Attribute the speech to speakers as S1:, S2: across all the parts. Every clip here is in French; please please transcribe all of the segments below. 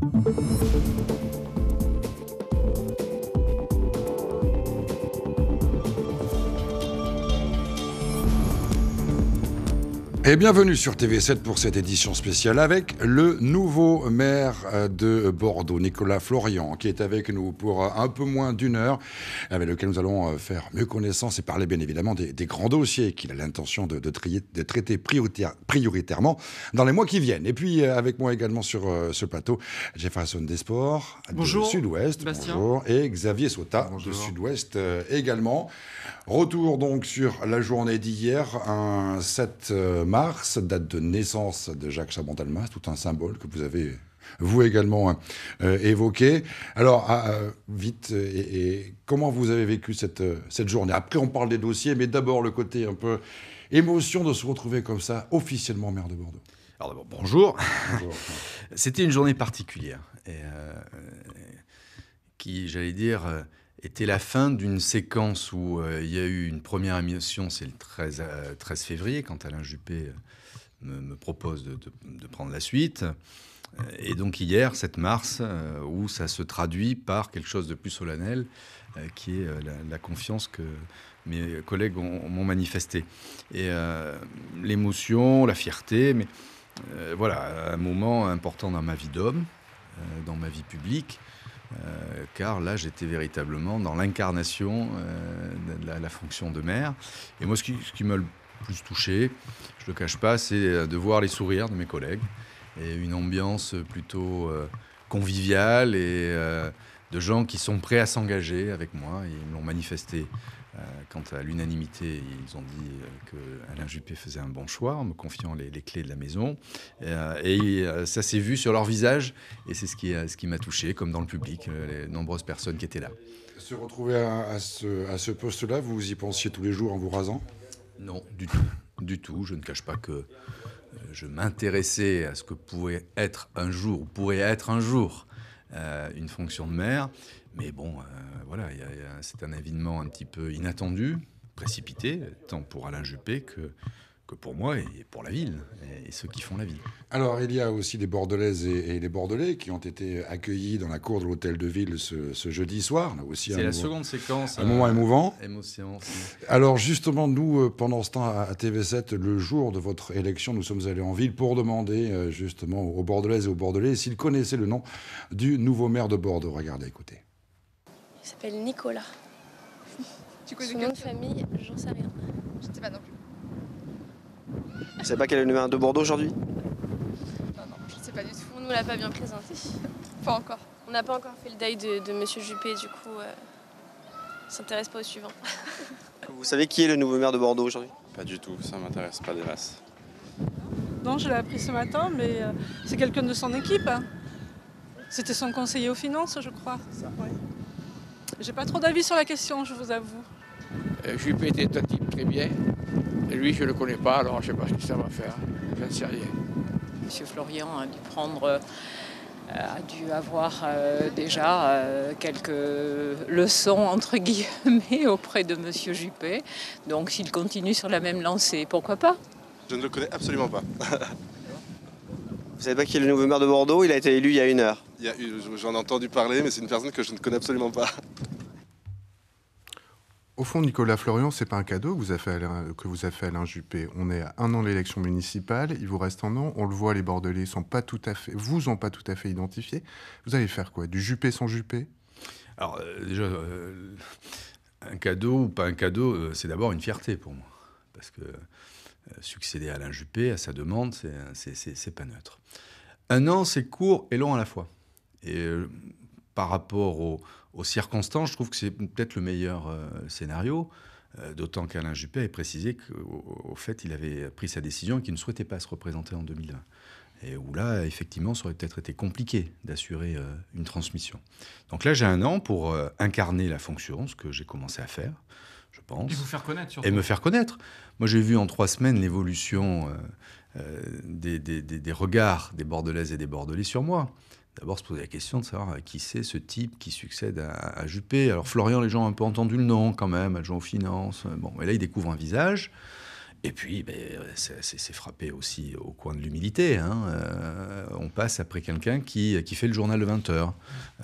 S1: Thank you. Et bienvenue sur TV7 pour cette édition spéciale avec le nouveau maire euh, de Bordeaux, Nicolas Florian, qui est avec nous pour un peu moins d'une heure, avec lequel nous allons euh, faire mieux connaissance et parler bien évidemment des, grands dossiers qu'il a l'intention de, de, traiter prioritairement dans les mois qui viennent. Et puis euh, avec moi également sur ce plateau, Jefferson Desports de Sud-Ouest, bonjour, et Xavier Sota de Sud-Ouest également. Retour donc sur la journée d'hier, un 7 mars, date de naissance de Jacques Chaban-Delmas, tout un symbole que vous avez vous également euh, évoqué. Alors, ah, euh, vite, et, comment vous avez vécu cette, cette journée? Après, on parle des dossiers, mais d'abord le côté un peu émotion de se retrouver comme ça, officiellement maire de Bordeaux.
S2: Alors d'abord, bonjour. C'était une journée particulière, et, euh, qui, j'allais dire était la fin d'une séquence où euh, il y a eu une première émission, c'est le 13, 13, euh, février, quand Alain Juppé euh, me, propose de, prendre la suite. Et donc hier, 7 mars, où ça se traduit par quelque chose de plus solennel, qui est la, confiance que mes collègues m'ont manifesté. Et l'émotion, la fierté, mais voilà, un moment important dans ma vie d'homme, dans ma vie publique. Euh, car là, j'étais véritablement dans l'incarnation euh, de la, fonction de maire. Et moi, ce qui, m'a le plus touché, je ne le cache pas, c'est euh, de voir les sourires de mes collègues et une ambiance plutôt conviviale et de gens qui sont prêts à s'engager avec moi. Ils me l'ont manifesté quant à l'unanimité, ils ont dit euh, que Alain Juppé faisait un bon choix en me confiant les, clés de la maison. Euh, et ça s'est vu sur leur visage, et c'est ce qui, ce qui m'a touché, comme dans le public, les nombreuses personnes qui étaient là.
S1: Se retrouver à, ce, à ce poste-là, vous y pensiez tous les jours en vous rasant?
S2: Non, du tout. Du tout. Je ne cache pas que je m'intéressais à ce que pouvait être un jour, ou pourrait être un jour, une fonction de maire. Mais bon, euh, voilà, c'est un événement un petit peu inattendu, précipité, tant pour Alain Juppé que, que pour moi et pour la ville et, ceux qui font la ville.
S1: Alors, il y a aussi les Bordelaises et, les Bordelais qui ont été accueillis dans la cour de l'hôtel de ville ce, jeudi soir.
S2: C'est la seconde séquence.
S1: Un moment émouvant.
S2: Euh, émotion.
S1: Alors, justement, nous, euh, pendant ce temps à TV7, le jour de votre élection, nous sommes allés en ville pour demander justement aux Bordelaises et aux Bordelais s'ils connaissaient le nom du nouveau maire de Bordeaux. Regardez, écoutez.
S3: Il s'appelle Nicolas.
S4: Tu connais
S3: Son nom de famille, j'en sais rien.
S4: Je ne sais pas non plus.
S5: Vous savez pas quel est le numéro de Bordeaux aujourd'hui?
S4: Non, non, je ne sais pas du tout.
S3: On nous l'a pas bien présenté.
S4: Pas encore.
S3: On n'a pas encore fait le deuil de, Monsieur Juppé, du coup, euh, on s'intéresse pas au suivant.
S5: Vous savez qui est le nouveau maire de Bordeaux aujourd'hui?
S6: Pas du tout, ça m'intéresse pas des masses.
S7: Non, je l'ai appris ce matin, mais euh, c'est quelqu'un de son équipe. Hein. C'était son conseiller aux finances, je crois. Ça, j'ai pas trop d'avis sur la question, je vous avoue.
S8: Euh, Juppé était un type très bien. Et lui, je ne le connais pas, alors je ne sais pas ce que ça va faire. Je ne sais rien.
S9: Monsieur Florian a dû prendre euh, a dû avoir euh, déjà quelques leçons entre guillemets auprès de Monsieur Juppé. Donc s'il continue sur la même lancée, pourquoi pas?
S6: Je ne le connais absolument pas.
S5: Vous savez pas qui est le nouveau maire de Bordeaux? Il a été élu il y a une heure.
S6: J'en ai entendu parler, mais c'est une personne que je ne connais absolument pas.
S10: Au fond, Nicolas Florian, c'est pas un cadeau que vous, avez fait Alain, Juppé. On est à un an de l'élection municipale, il vous reste un an. On le voit, les Bordelais sont pas tout à fait, vous ont pas tout à fait identifié. Vous allez faire quoi? Du Juppé sans Juppé?
S2: Alors euh, déjà, euh, un cadeau ou pas un cadeau, euh, c'est d'abord une fierté pour moi, parce que succéder à Alain Juppé, à sa demande, c'est pas neutre. Un an, c'est court et long à la fois. Et par rapport aux aux circonstances, je trouve que c'est peut-être le meilleur euh, scénario, euh, d'autant qu'Alain Juppé a précisé qu'au fait, il avait pris sa décision et qu'il ne souhaitait pas se représenter en 2020. Et où là, effectivement, ça aurait peut-être été compliqué d'assurer euh, une transmission. Donc là, j'ai un an pour incarner la fonction, ce que j'ai commencé à faire, je pense.
S11: Et vous faire connaître, surtout.
S2: Et me faire connaître. Moi, j'ai vu en trois semaines l'évolution des, des, regards des Bordelaises et des Bordelais sur moi d'abord se poser la question de savoir qui c'est ce type qui succède à, Juppé. Alors Florian, les gens ont un peu entendu le nom quand même, adjoint aux finances. Bon, mais là, il découvre un visage. Et puis, ben, c'est frappé aussi au coin de l'humilité. Hein. Euh, on passe après quelqu'un qui, qui fait le journal de 20 heures.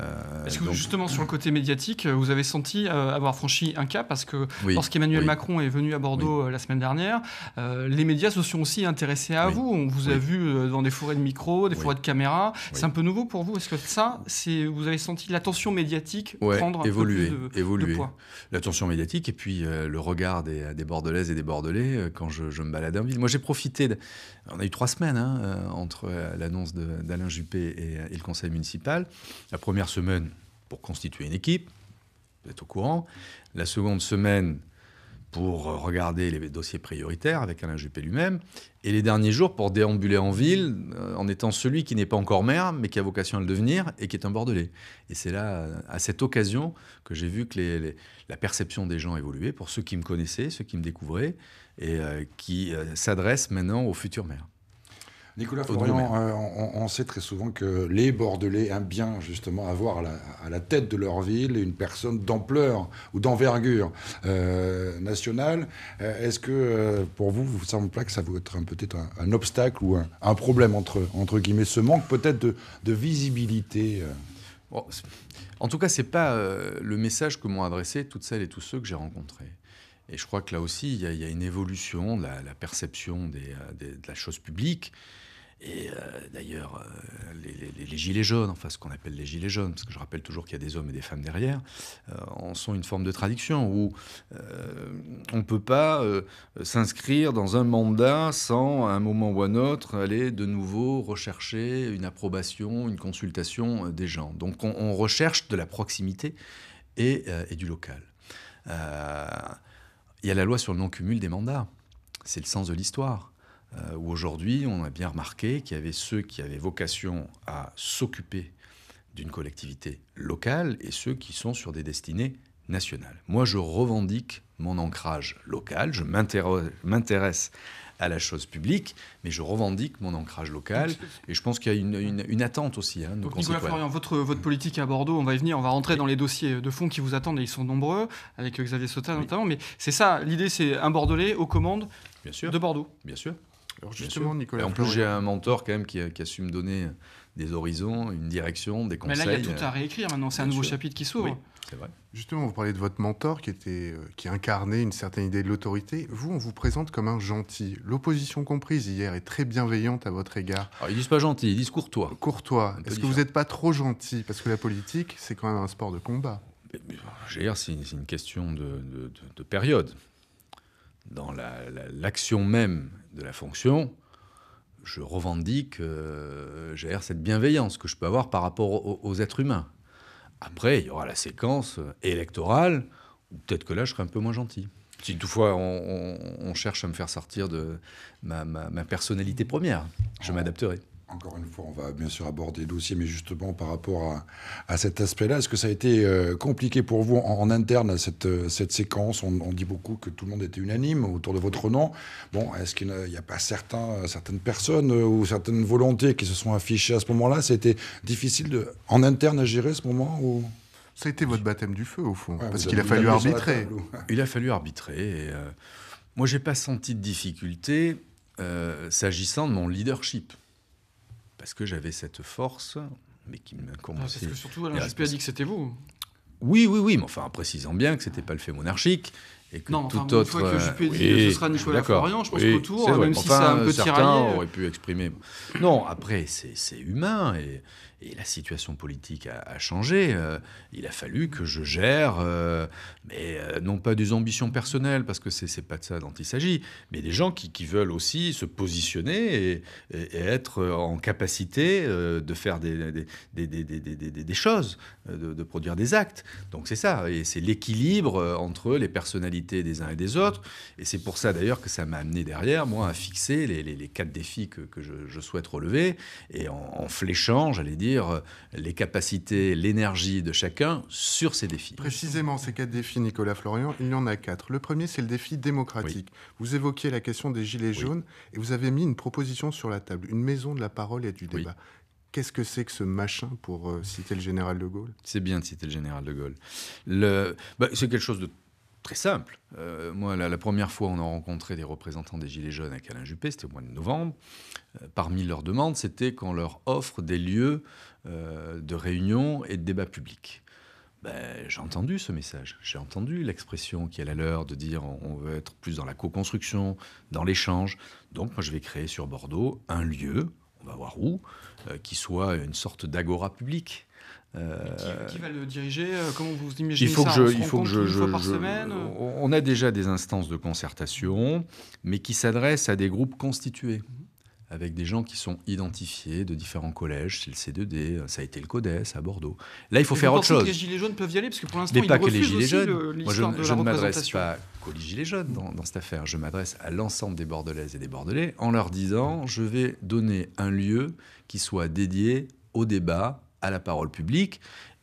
S11: Euh, Est-ce que justement, sur le côté médiatique, vous avez senti euh, avoir franchi un cap Parce que lorsqu'Emmanuel Macron est venu à Bordeaux la semaine dernière, les médias se sont aussi intéressés à vous. On vous a vu dans des forêts de micros, des forêts de caméras. C'est un peu nouveau pour vous Est-ce que ça, vous avez senti l'attention médiatique prendre un
S2: évoluer,
S11: peu plus de,
S2: évoluer. L'attention médiatique et puis le regard des, des Bordelaises et des Bordelais quand je, me balade en ville. Moi, j'ai profité. On a eu trois semaines hein, euh, entre euh, l'annonce d'Alain Juppé et, le conseil municipal. La première semaine pour constituer une équipe, vous êtes au courant. La seconde semaine pour regarder les dossiers prioritaires avec Alain Juppé lui-même, et les derniers jours pour déambuler en ville euh, en étant celui qui n'est pas encore maire, mais qui a vocation à le devenir et qui est un Bordelais. Et c'est là, à cette occasion, que j'ai vu que la perception des gens évoluait pour ceux qui me connaissaient, ceux qui me découvraient, et euh, qui euh, s'adressent maintenant aux futurs maires.
S1: Nicolas Florian, euh, on, sait très souvent que les Bordelais aiment bien justement avoir à la, tête de leur ville une personne d'ampleur ou d'envergure nationale. Est-ce que pour vous, vous semble pas que ça va être peut-être un, obstacle ou un, problème entre, entre guillemets, ce manque peut-être de, visibilité
S2: En tout cas, c'est pas le message que m'ont adressé toutes celles et tous ceux que j'ai rencontrés. Et je crois que là aussi, il y a, une évolution de la, perception euh, de la chose publique. Et euh, d'ailleurs, euh, les, gilets jaunes, enfin ce qu'on appelle les gilets jaunes, parce que je rappelle toujours qu'il y a des hommes et des femmes derrière, en sont une forme de traduction où on ne peut pas s'inscrire dans un mandat sans, à un moment ou à un autre, aller de nouveau rechercher une approbation, une consultation des gens. Donc on, recherche de la proximité et, et du local. Il y a la loi sur le non-cumul des mandats. C'est le sens de l'histoire. Euh, où aujourd'hui, on a bien remarqué qu'il y avait ceux qui avaient vocation à s'occuper d'une collectivité locale et ceux qui sont sur des destinées nationales. Moi, je revendique mon ancrage local, je m'intéresse à la chose publique, mais je revendique mon ancrage local et je pense qu'il y a une, attente aussi. Hein,
S11: Donc, Nicolas Florian, votre, votre politique à Bordeaux, on va y venir, on va rentrer dans les dossiers de fond qui vous attendent et ils sont nombreux, avec Xavier Sautin notamment, mais c'est ça, l'idée c'est un Bordelais aux commandes
S2: Bien sûr.
S11: de Bordeaux.
S2: Bien sûr.
S10: Alors justement, Nicolas.
S2: en plus, j'ai un mentor quand même qui a, qui a, su me donner des horizons, une direction, des conseils.
S11: Mais là, il y a tout à réécrire maintenant. C'est un nouveau chapitre qui s'ouvre.
S2: c'est vrai.
S10: Justement, vous parlez de votre mentor qui, était, euh, qui incarnait une certaine idée de l'autorité. Vous, on vous présente comme un gentil. L'opposition comprise hier est très bienveillante à votre égard.
S2: Alors, ils disent pas gentil, ils disent courtois.
S10: Courtois. Est-ce que vous n'êtes pas trop gentil? Parce que la politique, c'est quand même un sport de combat.
S2: C'est une question de, de, période. Dans l'action même de la fonction, je revendique euh, cette bienveillance que je peux avoir par rapport aux, êtres humains. Après, il y aura la séquence électorale, où peut-être que là, je serai un peu moins gentil. Si toutefois on, cherche à me faire sortir de ma personnalité première, je m'adapterai.
S1: Encore une fois, on va bien sûr aborder le dossier, mais justement par rapport à, cet aspect-là, est-ce que ça a été euh, compliqué pour vous en, interne, cette, euh, cette séquence? On, dit beaucoup que tout le monde était unanime autour de votre nom. Bon, est-ce qu'il n'y a, pas certains, certaines personnes euh, ou certaines volontés qui se sont affichées à ce moment-là? Ça a été difficile de, en interne à gérer ce moment ou...
S10: Ça a été votre baptême du feu, au fond, parce qu'il a fallu arbitrer.
S2: Il a fallu arbitrer. Et, moi, j'ai pas senti de difficulté s'agissant de mon leadership parce que j'avais cette force, mais qui me
S11: ah, Parce que surtout, Alain Juppé a dit que c'était vous.
S2: Oui, oui, oui, mais enfin, en précisant bien que c'était pas le fait monarchique. Et que
S11: non,
S2: tout
S11: autre. Une fois que Juppé dit que ce sera Nicolas Florian, je pense qu'autour, même si ça a un peu tiraillé.
S2: aurait pu exprimer. Non, après, c'est humain et et la situation politique a, changé. Euh, il a fallu que je gère, euh, mais euh, non pas des ambitions personnelles, parce que c'est pas de ça dont il s'agit, mais des gens qui, veulent aussi se positionner et, être en capacité de faire des, choses, de, produire des actes. Donc c'est ça, et c'est l'équilibre entre les personnalités des uns et des autres. Et c'est pour ça d'ailleurs que ça m'a amené derrière, moi, à fixer les, quatre défis que, je, souhaite relever, et en fléchant, j'allais dire, euh, les capacités, l'énergie de chacun sur ces défis.
S10: Précisément, ces quatre défis, Nicolas Florian, il y en a quatre. Le premier, c'est le défi démocratique. Vous évoquiez la question des Gilets jaunes et vous avez mis une proposition sur la table, une maison de la parole et du débat. Qu'est-ce que c'est que ce machin, pour euh, citer le général de Gaulle?
S2: C'est bien de citer le général de Gaulle. Le... Bah, c'est quelque chose de très simple. Euh, moi, la, première fois, on a rencontré des représentants des Gilets jaunes avec Alain Juppé, c'était au mois de novembre. Euh, parmi leurs demandes, c'était qu'on leur offre des lieux euh, de réunion et de débat public. Ben, j'ai entendu ce message, j'ai entendu l'expression qui est la leur de dire on veut être plus dans la co-construction, dans l'échange. Donc moi je vais créer sur Bordeaux un lieu, on va voir où, qui soit une sorte d'agora publique.
S11: Euh, qui, va le diriger euh, Comment vous imaginez
S2: il faut
S11: ça
S2: que je, il faut que je, par semaine On a déjà des instances de concertation, mais qui s'adressent à des groupes constitués, avec des gens qui sont identifiés de différents collèges. C'est le C2D, ça a été le CODES à Bordeaux. Là, il faut faire autre chose. Que
S11: les Gilets jaunes peuvent y aller? Parce que pour l'instant,
S2: ils pas que les Gilets jaunes. Moi, je, je ne m'adresse pas qu'aux Gilets jaunes dans, dans cette affaire. Je m'adresse à l'ensemble des Bordelaises et des Bordelais en leur disant je vais donner un lieu qui soit dédié au débat à la parole publique,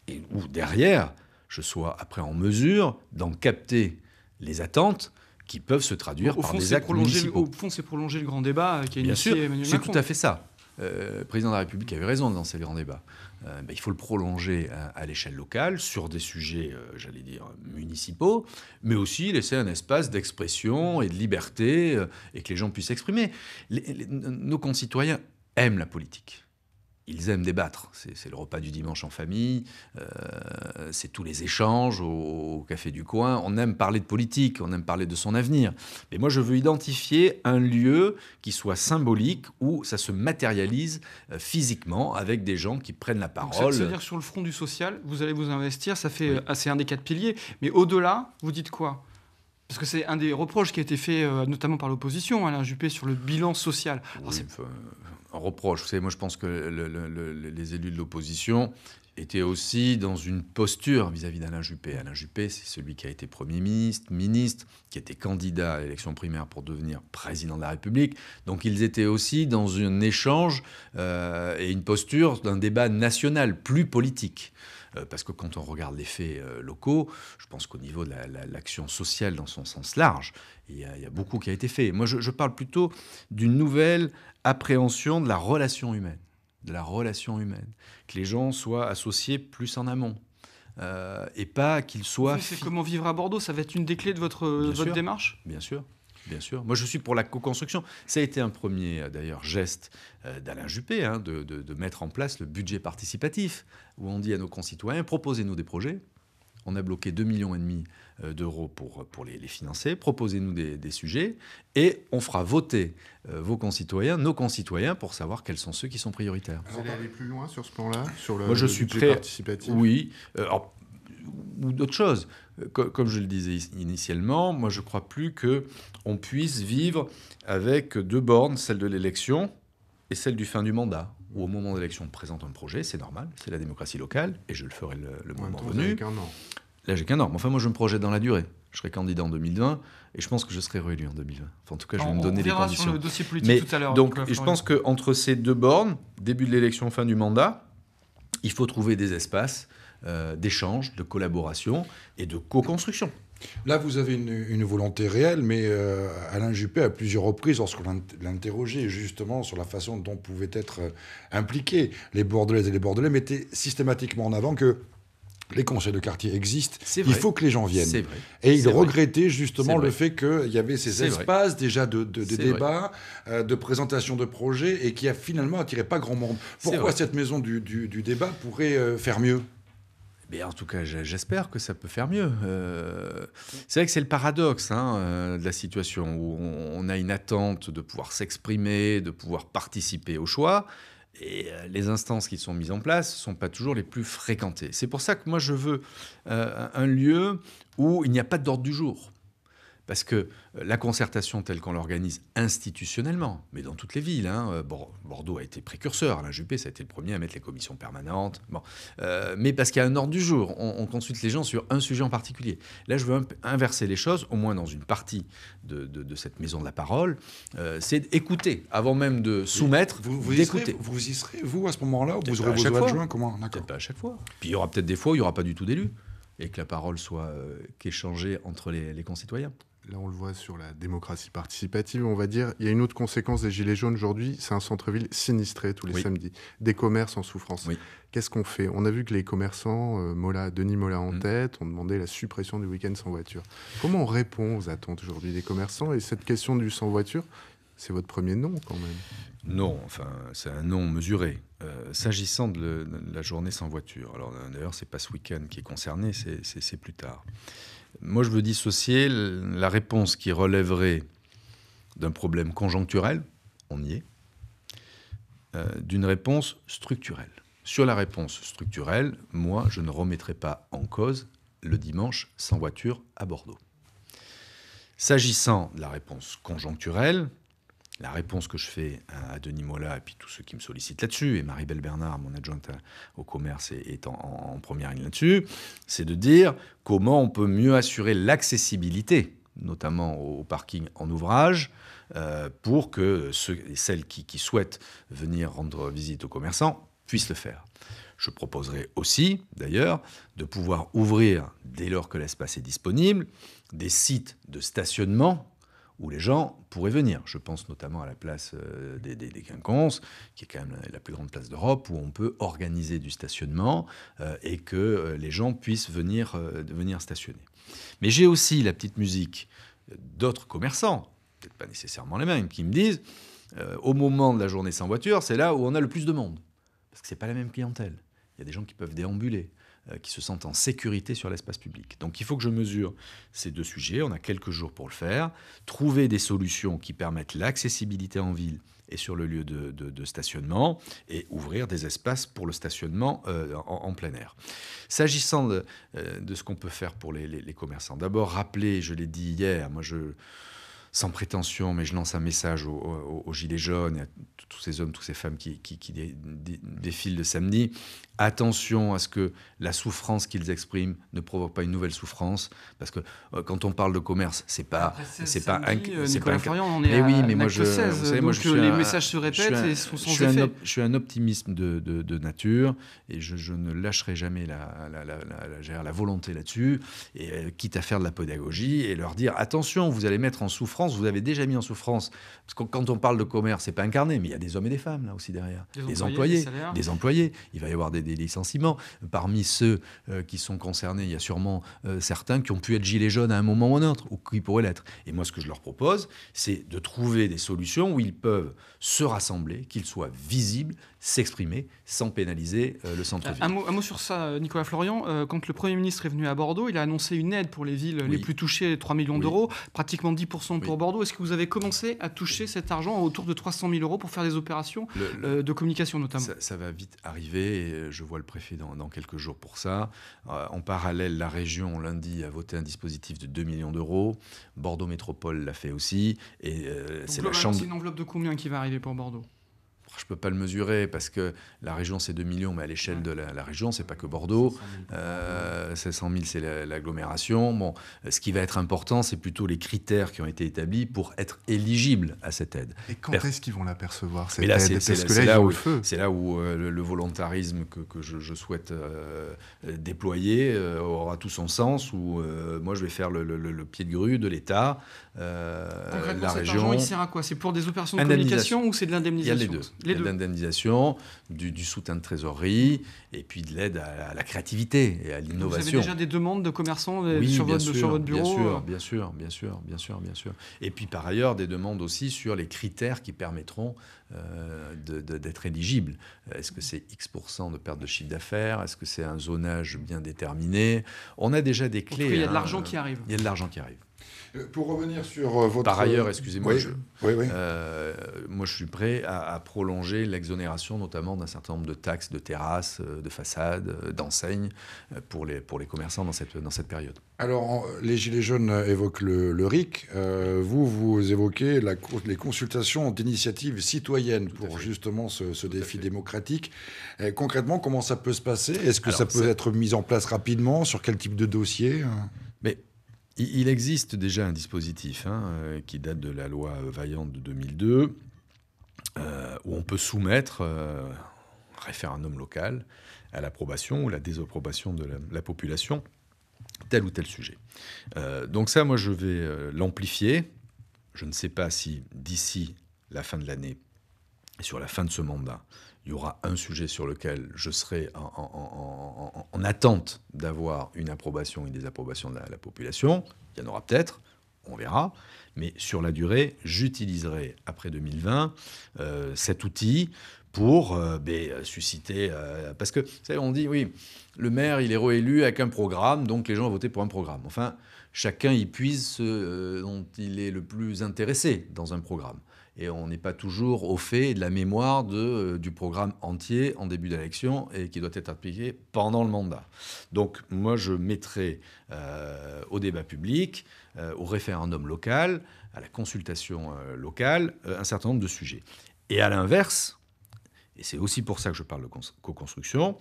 S2: et où derrière, je sois après en mesure d'en capter les attentes qui peuvent se traduire par des actes municipaux.
S11: Au fond, c'est prolonger le grand débat qui a
S2: Bien
S11: initié
S2: sûr,
S11: Emmanuel
S2: C'est tout à fait ça. Euh, le président de la République avait raison dans ces grands débats. Euh, ben, il faut le prolonger à, l'échelle locale sur des sujets, euh, j'allais dire, municipaux, mais aussi laisser un espace d'expression et de liberté et que les gens puissent s'exprimer. nos concitoyens aiment la politique ils aiment débattre. C'est le repas du dimanche en famille, euh, c'est tous les échanges au, café du coin. On aime parler de politique, on aime parler de son avenir. Mais moi, je veux identifier un lieu qui soit symbolique, où ça se matérialise euh, physiquement avec des gens qui prennent la parole.
S11: C'est-à-dire sur le front du social, vous allez vous investir, ça fait assez un des quatre piliers. Mais au-delà, vous dites quoi? Parce que c'est un des reproches qui a été fait euh, notamment par l'opposition, Alain Juppé, sur le bilan social.
S2: Alors, un reproche. Vous savez, moi je pense que les élus de l'opposition étaient aussi dans une posture vis-à-vis d'Alain Juppé. Alain Juppé, c'est celui qui a été Premier ministre, ministre, qui était candidat à l'élection primaire pour devenir président de la République. Donc ils étaient aussi dans un échange euh, et une posture d'un débat national, plus politique. Euh, parce que quand on regarde les faits euh, locaux, je pense qu'au niveau de l'action sociale dans son sens large, il y, a, beaucoup qui a été fait. Moi, je parle plutôt d'une nouvelle appréhension de la relation humaine, de la relation humaine, que les gens soient associés plus en amont. Euh, et pas qu'ils soient.
S11: C'est comment vivre à Bordeaux, ça va être une des clés de votre, votre démarche?
S2: Bien sûr. Bien sûr. Moi, je suis pour la co-construction. Ça a été un premier, euh, d'ailleurs, geste euh, d'Alain Juppé, hein, de, de, mettre en place le budget participatif, où on dit à nos concitoyens, proposez-nous des projets. On a bloqué 2,5 millions et demi euh, d'euros pour, pour les, financer. Proposez-nous des, sujets et on fera voter vos concitoyens, nos concitoyens, pour savoir quels sont ceux qui sont prioritaires.
S10: Vous allez aller plus loin sur ce plan-là sur le,
S2: Moi, je suis prêt.
S10: Participatif?
S2: Oui. Euh, ou d'autres choses. Comme je le disais initialement, moi je crois plus que on puisse vivre avec deux bornes, celle de l'élection et celle du fin du mandat. Ou au moment de l'élection, on présente un projet, c'est normal, c'est la démocratie locale, et je le ferai le, moment venu. Là, j'ai qu'un an. Enfin, moi, je me projette dans la durée. Je serai candidat en 2020 et je pense que je serai réélu en 2020. Enfin, en tout cas, je vais me donner les conditions.
S11: Sur le dossier politique tout à l'heure.
S2: Donc, je pense qu'entre ces deux bornes, début de l'élection, fin du mandat, il faut trouver des espaces euh, d'échange, de collaboration et de co-construction.
S1: Là, vous avez une, volonté réelle, mais euh, Alain Juppé, à plusieurs reprises, lorsqu'on l'a interrogé justement sur la façon dont pouvaient être euh, impliqués les Bordelais et les Bordelais, mettait systématiquement en avant que les conseils de quartier existent, il faut que les gens viennent. Vrai. Et il regrettait justement le fait qu'il y avait ces espaces déjà de, de, débat, euh, de présentation de projets, et qui a finalement attiré pas grand monde. Pourquoi cette maison du, débat pourrait euh, faire mieux?
S2: Mais en tout cas, j'espère que ça peut faire mieux. Euh, c'est vrai que c'est le paradoxe hein, de la situation où on a une attente de pouvoir s'exprimer, de pouvoir participer au choix, et euh, les instances qui sont mises en place ne sont pas toujours les plus fréquentées. C'est pour ça que moi je veux euh, un lieu où il n'y a pas d'ordre du jour. Parce que euh, la concertation telle qu'on l'organise institutionnellement, mais dans toutes les villes, hein, euh, Bordeaux a été précurseur, Alain Juppé, ça a été le premier à mettre les commissions permanentes, bon, euh, mais parce qu'il y a un ordre du jour, on, consulte les gens sur un sujet en particulier. Là, je veux inverser les choses, au moins dans une partie de, cette maison de la parole, c'est d'écouter, avant même de soumettre, d'écouter.
S1: Vous, y serez, vous, à ce moment-là, vous aurez vos adjoints
S2: Comment? Peut-être pas à chaque fois. Puis il y aura peut-être des fois où il n'y aura pas du tout d'élus, et que la parole soit qu'échangée entre les concitoyens.
S10: Là on le voit sur la démocratie participative, on va dire, il y a une autre conséquence des Gilets jaunes aujourd'hui, c'est un centre-ville sinistré tous les samedis, des commerces en souffrance. Qu'est-ce qu'on fait? On a vu que les commerçants, euh, Mola, Denis Mola en mm. tête, ont demandé la suppression du week-end sans voiture. Comment on répond aux attentes aujourd'hui des commerçants? Et cette question du sans voiture, c'est votre premier nom quand même.
S2: Non, enfin, c'est un nom mesuré. Euh, s'agissant de, la journée sans voiture, alors d'ailleurs, c'est pas ce week-end qui est concerné, c'est plus tard. Moi, je veux dissocier la réponse qui relèverait d'un problème conjoncturel, on y est, euh, d'une réponse structurelle. Sur la réponse structurelle, moi, je ne remettrai pas en cause le dimanche sans voiture à Bordeaux. S'agissant de la réponse conjoncturelle, la réponse que je fais à Denis Mola et puis tous ceux qui me sollicitent là-dessus, et Marie-Belle Bernard, mon adjointe au commerce, est en, première ligne là-dessus, c'est de dire comment on peut mieux assurer l'accessibilité, notamment au parking en ouvrage, euh, pour que ceux et celles qui souhaitent venir rendre visite aux commerçants puissent le faire. Je proposerai aussi, d'ailleurs, de pouvoir ouvrir, dès lors que l'espace est disponible, des sites de stationnement où les gens pourraient venir. Je pense notamment à la place euh, des, Quinconces, qui est quand même la plus grande place d'Europe, où on peut organiser du stationnement euh, et que euh, les gens puissent venir, venir stationner. Mais j'ai aussi la petite musique d'autres commerçants, peut-être pas nécessairement les mêmes, qui me disent, au moment de la journée sans voiture, c'est là où on a le plus de monde. Parce que ce n'est pas la même clientèle. Il y a des gens qui peuvent déambuler. Euh, qui se sentent en sécurité sur l'espace public. Donc il faut que je mesure ces deux sujets, on a quelques jours pour le faire, trouver des solutions qui permettent l'accessibilité en ville et sur le lieu de, stationnement, et ouvrir des espaces pour le stationnement euh, en, plein air. S'agissant de, euh, ce qu'on peut faire pour les commerçants, d'abord rappeler, je l'ai dit hier, moi je sans prétention, mais je lance un message aux, Gilets jaunes et à tous ces hommes, toutes ces femmes qui, défilent le samedi. Attention à ce que la souffrance qu'ils expriment ne provoque pas une nouvelle souffrance, parce que euh, quand on parle de commerce, c'est pas, c'est pas un,
S11: euh, Nicolas Florian, on est mais oui, mais moi je, 16, moi, je les messages se répètent et sont sans
S2: je suis, un, je suis un optimisme de, nature et je, ne lâcherai jamais la, la, la, la volonté là-dessus, et euh, quitte à faire de la pédagogie et leur dire attention, vous allez mettre en souffrance vous avez déjà mis en souffrance. Parce que quand on parle de commerce, c'est pas incarné, mais il y a des hommes et des femmes là aussi derrière. Des, employés, des, employés. Il va y avoir des, licenciements. Parmi ceux euh, qui sont concernés, il y a sûrement euh, certains qui ont pu être gilets jaunes à un moment ou un autre, ou qui pourraient l'être. Et moi, ce que je leur propose, c'est de trouver des solutions où ils peuvent se rassembler, qu'ils soient visibles, s'exprimer sans pénaliser euh, le centre-ville.
S11: Un mot, sur ça, Nicolas Florian. quand le Premier ministre est venu à Bordeaux, il a annoncé une aide pour les villes les plus touchées, 3 millions d'euros, pratiquement 10% pour Bordeaux. Est-ce que vous avez commencé à toucher cet argent autour de 300 000 euros pour faire des opérations euh, de communication notamment?
S2: Ça, va vite arriver. Et je vois le préfet dans, quelques jours pour ça. Euh, en parallèle, la région lundi a voté un dispositif de 2 millions d'euros. Bordeaux Métropole l'a fait aussi. Et
S11: euh, c'est la chambre. C'est une enveloppe de combien qui va arriver pour Bordeaux?
S2: Je ne peux pas le mesurer parce que la région, c'est 2 millions, mais à l'échelle de la, région, c'est pas que Bordeaux. 700 000, euh, c'est l'agglomération. Bon, ce qui va être important, c'est plutôt les critères qui ont été établis pour être éligible à cette aide.
S10: Et quand est-ce qu'ils vont l'apercevoir cette
S2: là, aide? C'est là, où, là où euh, le, volontarisme que, je, souhaite euh, déployer aura tout son sens, où moi, je vais faire le, pied de grue de l'État,
S11: la région. il sert à quoi? C'est pour des opérations de communication ou c'est de l'indemnisation?
S2: Il y a les deux l'indemnisation, du, soutien de trésorerie et puis de l'aide à, la créativité et à l'innovation. Vous
S11: avez déjà des demandes de commerçants euh, sur, votre, votre, bureau
S2: euh Bien sûr, bien sûr, bien sûr, bien sûr, Et puis par ailleurs, des demandes aussi sur les critères qui permettront euh, d'être éligibles. Est-ce que c'est X% de perte de chiffre d'affaires? Est-ce que c'est un zonage bien déterminé? On a déjà des clés.
S11: il y a de l'argent hein. qui arrive.
S2: Il y a de l'argent qui arrive.
S1: Euh, pour revenir sur euh, votre...
S2: Par ailleurs, excusez-moi, euh, moi je suis prêt à, prolonger l'exonération notamment d'un certain nombre de taxes de terrasses, de façades, d'enseignes pour les, pour les commerçants dans cette, dans cette période.
S1: Alors, les Gilets jaunes évoquent le, RIC. vous, vous évoquez la, les consultations d'initiatives citoyennes pour justement ce, défi démocratique. concrètement, comment ça peut se passer? Est-ce que ça peut être mis en place rapidement? Sur quel type de dossier
S2: Mais il existe déjà un dispositif hein, euh, qui date de la loi Vaillante de 2002, euh, où on peut soumettre euh, un référendum local à l'approbation ou la désapprobation de la, population tel ou tel sujet. donc ça, moi, je vais l'amplifier. Je ne sais pas si d'ici la fin de l'année, sur la fin de ce mandat, il y aura un sujet sur lequel je serai en, attente d'avoir une approbation ou une désapprobation de la, population. Il y en aura peut-être, on verra. Mais sur la durée, j'utiliserai après 2020 euh, cet outil pour euh, ben, susciter. Euh, parce que, vous savez, on dit, oui, le maire, il est réélu avec un programme, donc les gens ont voté pour un programme. Enfin, chacun y puise ce dont il est le plus intéressé dans un programme et on n'est pas toujours au fait de la mémoire euh, du programme entier en début d'élection et qui doit être appliqué pendant le mandat. Donc moi, je mettrai euh, au débat public, euh, au référendum local, à la consultation locale, un certain nombre de sujets. Et à l'inverse, et c'est aussi pour ça que je parle de co-construction,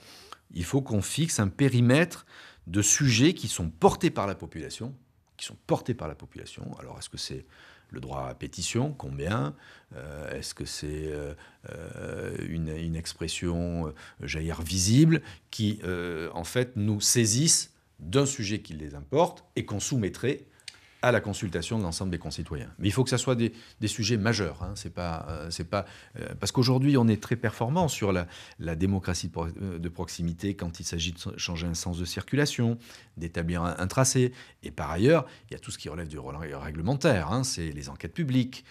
S2: il faut qu'on fixe un périmètre de sujets qui sont portés par la population, qui sont portés par la population. Alors est-ce que c'est le droit à pétition, combien euh, Est-ce que c'est euh, euh, une, expression, j'allais visible, qui en fait nous saisissent d'un sujet qui les importe et qu'on soumettrait à la consultation de l'ensemble des concitoyens. Mais il faut que ça soit des, sujets majeurs. Hein. C'est pas, euh, c'est pas euh, parce qu'aujourd'hui on est très performant sur la, démocratie euh, de proximité quand il s'agit de changer un sens de circulation, d'établir un, tracé. Et par ailleurs, il y a tout ce qui relève du réglementaire. Hein. C'est les enquêtes publiques.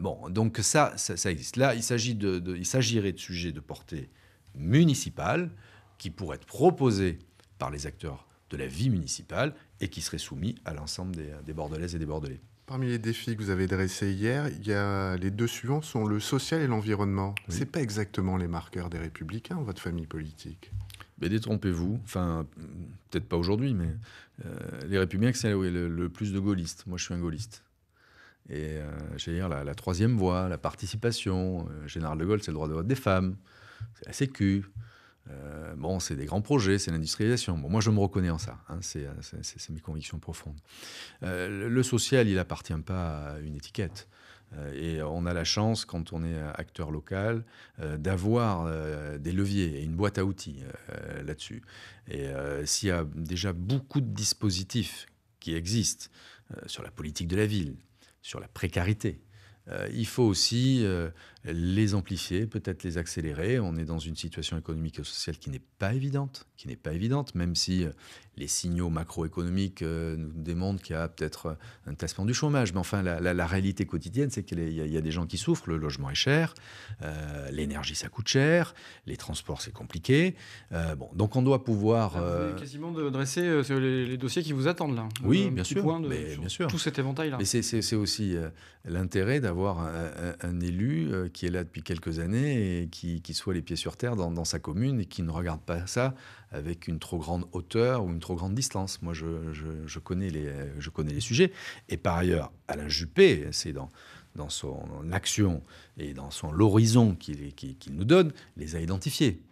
S2: bon, donc ça, ça, existe. Là, il s'agit de, il s'agirait de sujets de portée municipale qui pourraient être proposés par les acteurs de la vie municipale et qui serait soumis à l'ensemble des, des Bordelaises et des Bordelais.
S10: Parmi les défis que vous avez dressés hier, il y a, les deux suivants sont le social et l'environnement. Ce C'est pas exactement les marqueurs des républicains, votre famille politique.
S2: Mais détrompez-vous, enfin, peut-être pas aujourd'hui, mais euh, les républicains, c'est le, plus de gaullistes. Moi, je suis un gaulliste. Et euh, j'allais dire la, troisième voie, la participation. Euh, Général de Gaulle, c'est le droit de vote des femmes, c'est la Sécu. Euh, bon, c'est des grands projets, c'est l'industrialisation. Bon, moi, je me reconnais en ça. Hein, c'est mes convictions profondes. Euh, le social, il appartient pas à une étiquette. Euh, et on a la chance, quand on est acteur local, d'avoir des leviers et une boîte à outils là-dessus. Et s'il y a déjà beaucoup de dispositifs qui existent sur la politique de la ville, sur la précarité, il faut aussi les amplifier, peut-être les accélérer. On est dans une situation économique et sociale qui n'est pas évidente, qui n'est pas évidente, même si euh, les signaux macroéconomiques euh, nous démontrent qu'il y a peut-être euh, un tassement du chômage. Mais enfin, la, réalité quotidienne, c'est qu'il y, a des gens qui souffrent. Le logement est cher, l'énergie ça coûte cher, les transports c'est compliqué. bon, donc on doit pouvoir.
S11: Vous avez quasiment de dresser les, dossiers qui vous attendent là.
S2: Oui, bien sûr, mais, bien sûr.
S11: Tout cet éventail là.
S2: Mais c'est aussi l'intérêt d'avoir un, élu qui est là depuis quelques années et qui, soit les pieds sur terre dans, sa commune et qui ne regarde pas ça avec une trop grande hauteur ou une trop grande distance. Moi, je, connais, les, je connais les sujets. Et par ailleurs, Alain Juppé, c'est dans, dans son action et dans son l'horizon qu'il nous donne, les a identifiés.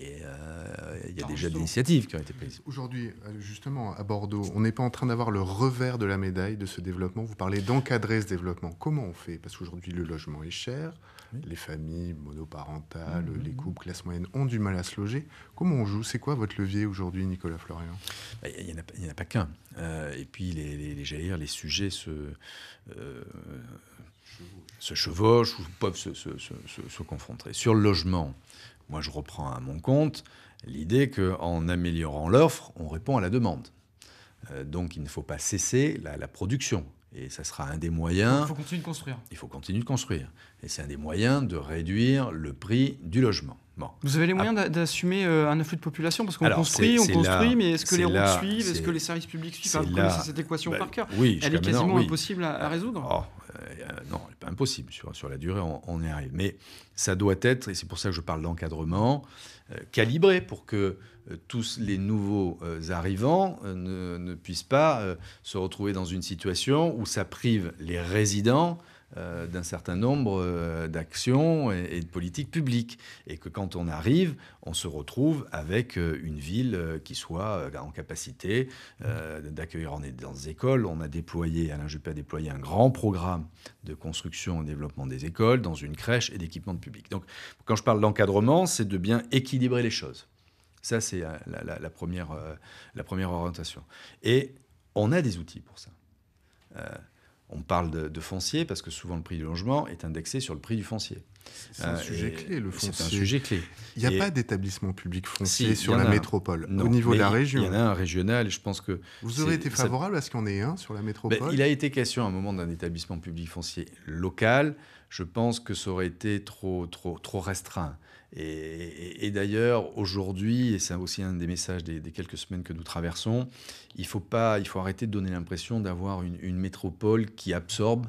S2: Et euh, il y a déjà des initiatives qui ont été prises.
S10: Aujourd'hui, justement, à Bordeaux, on n'est pas en train d'avoir le revers de la médaille de ce développement. Vous parlez d'encadrer ce développement. Comment on fait? Parce qu'aujourd'hui, le logement est cher, les familles monoparentales, mhm. les couples classe moyenne ont du mal à se loger. Comment on joue? C'est quoi votre levier aujourd'hui, Nicolas Florian?
S2: Bah, Il n'y en, a pas qu'un. Euh, et puis, les, les, les, les sujets se, euh, se chevauchent ou peuvent se, se, se, confronter. Sur le logement, moi, je reprends à mon compte l'idée qu'en améliorant l'offre, on répond à la demande. Euh, donc, il ne faut pas cesser la, la production. Et ça sera un des moyens.
S11: Il faut continuer de construire.
S2: Il faut continuer de construire. Et c'est un des moyens de réduire le prix du logement. Bon.
S11: Vous avez les moyens ah. d'assumer euh, un afflux de population Parce qu'on construit, on construit, mais est-ce que les routes suivent? Est-ce que les services publics suivent? Vous connaissez cette équation
S2: bah,
S11: par cœur.
S2: Oui,
S11: Elle est quasiment impossible à, résoudre
S2: oh, euh, Non, elle n'est pas impossible. Sur, sur la durée, on, on, y arrive. Mais ça doit être, et c'est pour ça que je parle d'encadrement, euh, calibré pour que tous les nouveaux euh, arrivants euh, ne, puissent pas se retrouver dans une situation où ça prive les résidents d'un certain nombre d'actions et, de politiques publiques. Et que quand on arrive, on se retrouve avec une ville qui soit en capacité d'accueillir dans des écoles. On a déployé, Alain Juppé a déployé un grand programme de construction et développement des écoles, dans une crèche et d'équipement de public. Donc quand je parle d'encadrement, c'est de bien équilibrer les choses Ça, c'est la, première, la première orientation. Et on a des outils pour ça. on parle de, de, foncier parce que souvent le prix du logement est indexé sur le prix du foncier.
S10: C'est un sujet clé, le foncier.
S2: C'est un sujet clé.
S10: Il n'y a pas d'établissement public foncier sur la métropole, au niveau de la région.
S2: Il y en a un régional, et je pense que...
S10: Vous aurez été favorable à ce qu'il y en ait un sur la ben, métropole
S2: Il a été question à un moment d'un établissement public foncier local. Je pense que ça aurait été trop, trop, trop restreint. Et, d'ailleurs, aujourd'hui, et c'est aussi un des messages des, quelques semaines que nous traversons, il faut, pas, il faut arrêter de donner l'impression d'avoir une, métropole qui absorbe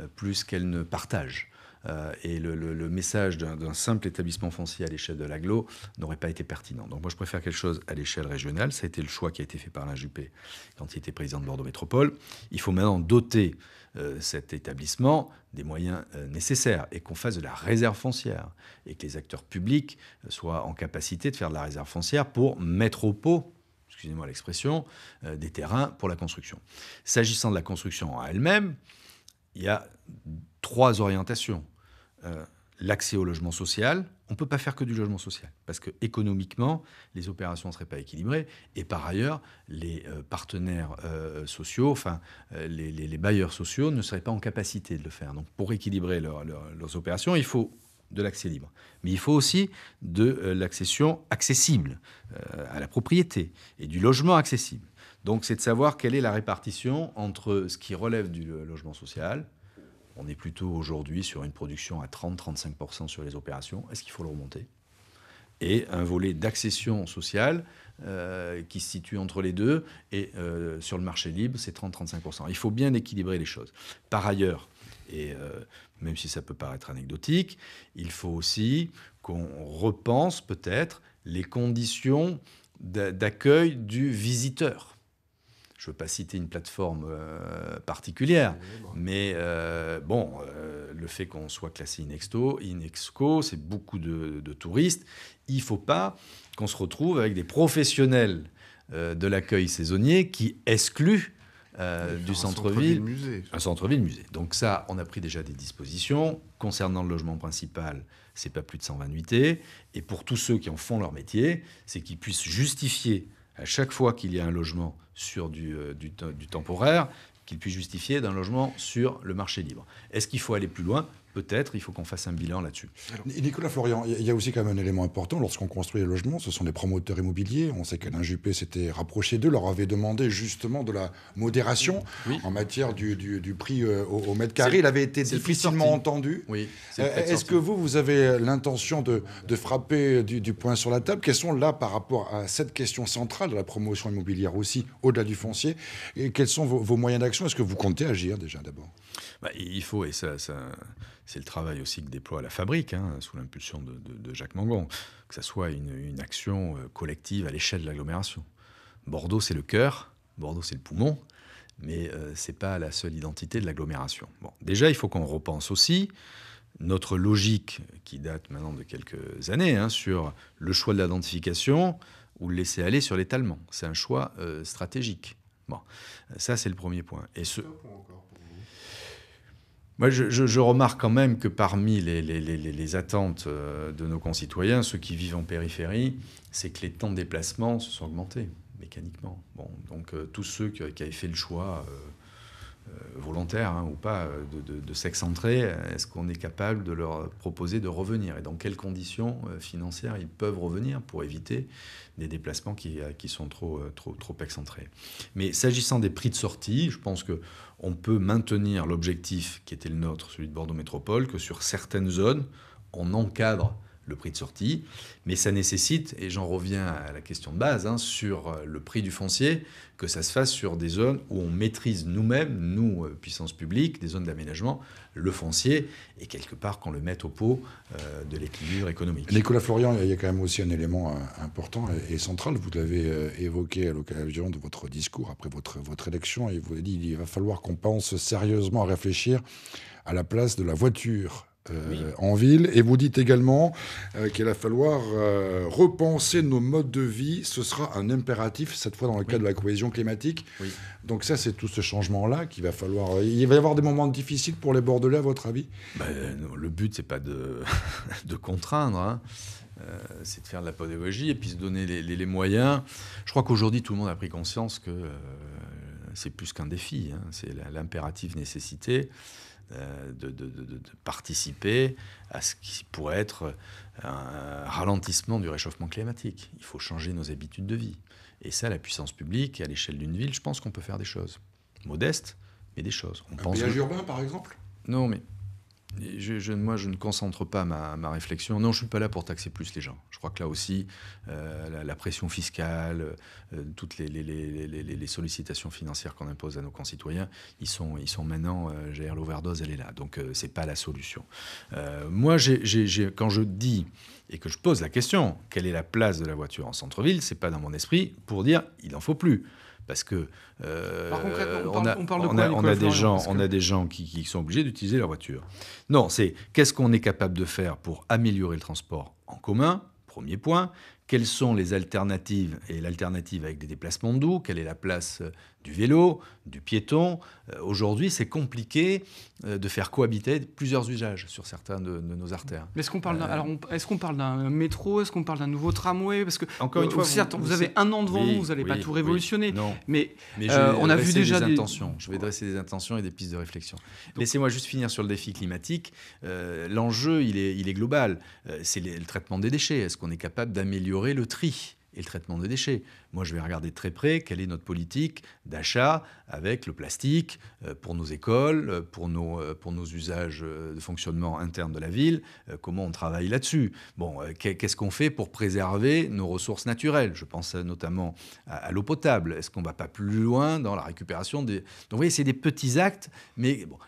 S2: euh, plus qu'elle ne partage. Euh, et le, message d'un simple établissement foncier à l'échelle de l'aglo n'aurait pas été pertinent. Donc moi, je préfère quelque chose à l'échelle régionale. Ça a été le choix qui a été fait par la Juppé quand il était président de Bordeaux Métropole. Il faut maintenant doter euh, cet établissement des moyens euh, nécessaires et qu'on fasse de la réserve foncière et que les acteurs publics soient en capacité de faire de la réserve foncière pour mettre au pot excusez-moi l'expression, des terrains pour la construction. S'agissant de la construction en elle-même, il y a trois orientations. Euh, l'accès au logement social, on ne peut pas faire que du logement social, parce que économiquement, les opérations ne seraient pas équilibrées, et par ailleurs, les euh, partenaires euh, sociaux, enfin, les, bailleurs sociaux ne seraient pas en capacité de le faire. Donc pour équilibrer leurs opérations, il faut de l'accès libre. Mais il faut aussi de l'accession accessible à la propriété et du logement accessible. Donc c'est de savoir quelle est la répartition entre ce qui relève du logement social, on est plutôt aujourd'hui sur une production à 30-35% sur les opérations. Est-ce qu'il faut le remonter? Et un volet d'accession sociale euh, qui se situe entre les deux. Et euh, sur le marché libre, c'est 30-35%. Il faut bien équilibrer les choses. Par ailleurs, et euh, même si ça peut paraître anecdotique, il faut aussi qu'on repense peut-être les conditions d'accueil du visiteur je ne veux pas citer une plateforme euh, particulière, mais euh, bon, euh, le fait qu'on soit classé Inexto, Inexco, c'est beaucoup de, touristes. Il ne faut pas qu'on se retrouve avec des professionnels de l'accueil saisonnier qui excluent du centre-ville un centre-ville musée. Donc ça, on a pris déjà des dispositions. Concernant le logement principal, c'est pas plus de 120 nuitées. Et pour tous ceux qui en font leur métier, c'est qu'ils puissent justifier à chaque fois qu'il y a un logement sur du, euh, du, temporaire, qu'il puisse justifier d'un logement sur le marché libre. Est-ce qu'il faut aller plus loin? Peut-être il faut qu'on fasse un bilan là-dessus.
S1: Nicolas Florian, il y a aussi quand même un élément important. Lorsqu'on construit les logements, ce sont les promoteurs immobiliers. On sait qu'Alain Juppé s'était rapproché d'eux, leur avait demandé justement de la modération en matière du, prix euh, au, mètre carré. Il avait été difficilement entendu.
S2: Oui,
S1: euh, Est-ce que vous, vous avez l'intention de, frapper du, point sur la table? Quels sont là, par rapport à cette question centrale de la promotion immobilière aussi, au-delà du foncier, et quels sont vos, moyens d'action? Est-ce que vous comptez agir déjà d'abord?
S2: Bah, Il faut, et ça, ça c'est le travail aussi que déploie la fabrique, hein, sous l'impulsion de, Jacques Mangon, que ce soit une, action euh, collective à l'échelle de l'agglomération. Bordeaux, c'est le cœur, Bordeaux, c'est le poumon, mais euh, ce n'est pas la seule identité de l'agglomération. Bon, déjà, il faut qu'on repense aussi notre logique, qui date maintenant de quelques années, hein, sur le choix de l'identification ou le laisser aller sur l'étalement. C'est un choix euh, stratégique. Ça, c'est le premier point. Moi, je, remarque quand même que parmi les, attentes euh, de nos concitoyens, ceux qui vivent en périphérie, c'est que les temps de déplacement se sont augmentés mécaniquement. Donc euh, tous ceux qui, avaient fait le choix euh, euh, volontaires hein, ou pas, euh, de, s'excentrer, est-ce qu'on est capable de leur proposer de revenir? Et dans quelles conditions euh, financières ils peuvent revenir pour éviter des déplacements qui, qui sont trop, trop, trop excentrés? Mais s'agissant des prix de sortie, je pense qu'on peut maintenir l'objectif qui était le nôtre, celui de Bordeaux Métropole, que sur certaines zones, on encadre le prix de sortie, mais ça nécessite, et j'en reviens à la question de base, hein, sur euh, le prix du foncier, que ça se fasse sur des zones où on maîtrise nous-mêmes, nous, euh, puissance publique, des zones d'aménagement, le foncier, et quelque part qu'on le mette au pot euh, de l'équilibre économique.
S1: Nicolas Florian, il y a quand même aussi un élément important et, central, vous l'avez évoqué à l'occasion de votre discours après votre, votre élection, et vous avez dit qu'il va falloir qu'on pense sérieusement à réfléchir à la place de la voiture euh, en ville. Et vous dites également euh, qu'il va falloir euh, repenser nos modes de vie. Ce sera un impératif, cette fois dans le cadre de la cohésion climatique. Donc ça, c'est tout ce changement-là qu'il va falloir... Il va y avoir des moments difficiles pour les Bordelais, à votre avis?
S2: Ben, Le but, c'est pas de, de contraindre. Hein. c'est de faire de la pédagogie et puis se donner les, moyens. Je crois qu'aujourd'hui, tout le monde a pris conscience que c'est plus qu'un défi, hein. c'est l'impérative nécessité. De, de, participer à ce qui pourrait être un ralentissement du réchauffement climatique. Il faut changer nos habitudes de vie. Et ça, la puissance publique, à l'échelle d'une ville, je pense qu'on peut faire des choses. Modestes, mais des choses.
S1: On un pense urbain, par exemple?
S2: Non, mais moi, je ne concentre pas ma, réflexion. Non, je ne suis pas là pour taxer plus les gens. Je crois que là aussi, euh, la, pression fiscale, euh, toutes les, sollicitations financières qu'on impose à nos concitoyens, ils sont, ils sont maintenant, euh, l'overdose, elle est là. Donc, euh, ce n'est pas la solution. moi, quand je dis et que je pose la question, quelle est la place de la voiture en centre-ville, ce n'est pas dans mon esprit pour dire, il n'en faut plus parce que on, a, des gens, on a des gens qui, sont obligés d'utiliser leur voiture. Non, c'est qu'est-ce qu'on est capable de faire pour améliorer le transport en commun, premier point quelles sont les alternatives et l'alternative avec des déplacements doux, quelle est la place euh, du vélo, du piéton? Euh, aujourd'hui, c'est compliqué euh, de faire cohabiter plusieurs usages sur certains de, nos artères.
S11: Est-ce qu'on parle, est-ce qu'on parle d'un métro? Est-ce qu'on parle d'un nouveau tramway? Parce que encore une fois, certes, vous, avez un an devant vous, vous n'allez pas tout révolutionner. non. Mais, on a vu déjà
S2: des intentions. Je vais dresser des intentions et des pistes de réflexion. Laissez-moi juste finir sur le défi climatique. L'enjeu, il est, il est global. c'est le traitement des déchets. Est-ce qu'on est capable d'améliorer le tri et le traitement des déchets. Moi, je vais regarder de très près quelle est notre politique d'achat avec le plastique euh, pour nos écoles, euh, pour nos, euh, pour nos usages de fonctionnement interne de la ville, comment on travaille là-dessus. Bon, qu'est-ce qu'on fait pour préserver nos ressources naturelles? Je pense notamment à, l'eau potable. Est-ce qu'on ne va pas plus loin dans la récupération des... Donc, vous voyez, c'est des petits actes, mais bon,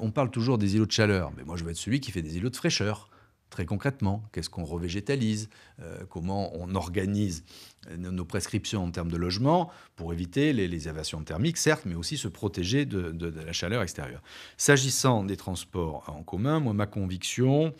S2: on parle toujours des îlots de chaleur. Mais moi, je veux être celui qui fait des îlots de fraîcheur très concrètement Qu'est-ce qu'on revégétalise euh, Comment on organise euh, nos prescriptions en termes de logement pour éviter les, les évasions thermiques, certes, mais aussi se protéger de, la chaleur extérieure. S'agissant des transports en commun, moi, ma conviction,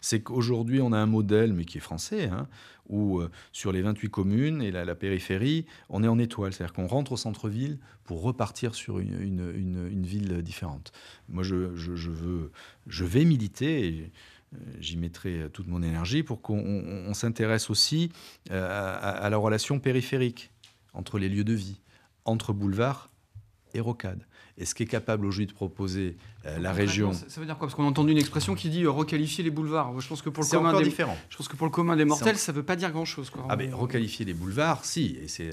S2: c'est qu'aujourd'hui, on a un modèle, mais qui est français, hein, où euh, sur les 28 communes et la, périphérie, on est en étoile. C'est-à-dire qu'on rentre au centre-ville pour repartir sur une, ville différente. Moi, je, veux, je vais militer. J'y mettrai toute mon énergie pour qu'on s'intéresse aussi euh, à, la relation périphérique entre les lieux de vie, entre boulevard et rocade. Et ce qui est capable aujourd'hui de proposer euh, la région.
S11: Ça, veut dire quoi? Parce qu'on a entendu une expression qui dit euh, requalifier les boulevards. Je pense que pour le commun des différent. Je pense que pour le commun des mortels, ça ne veut pas dire grand-chose.
S2: Ah ben requalifier les boulevards, si. Et c'est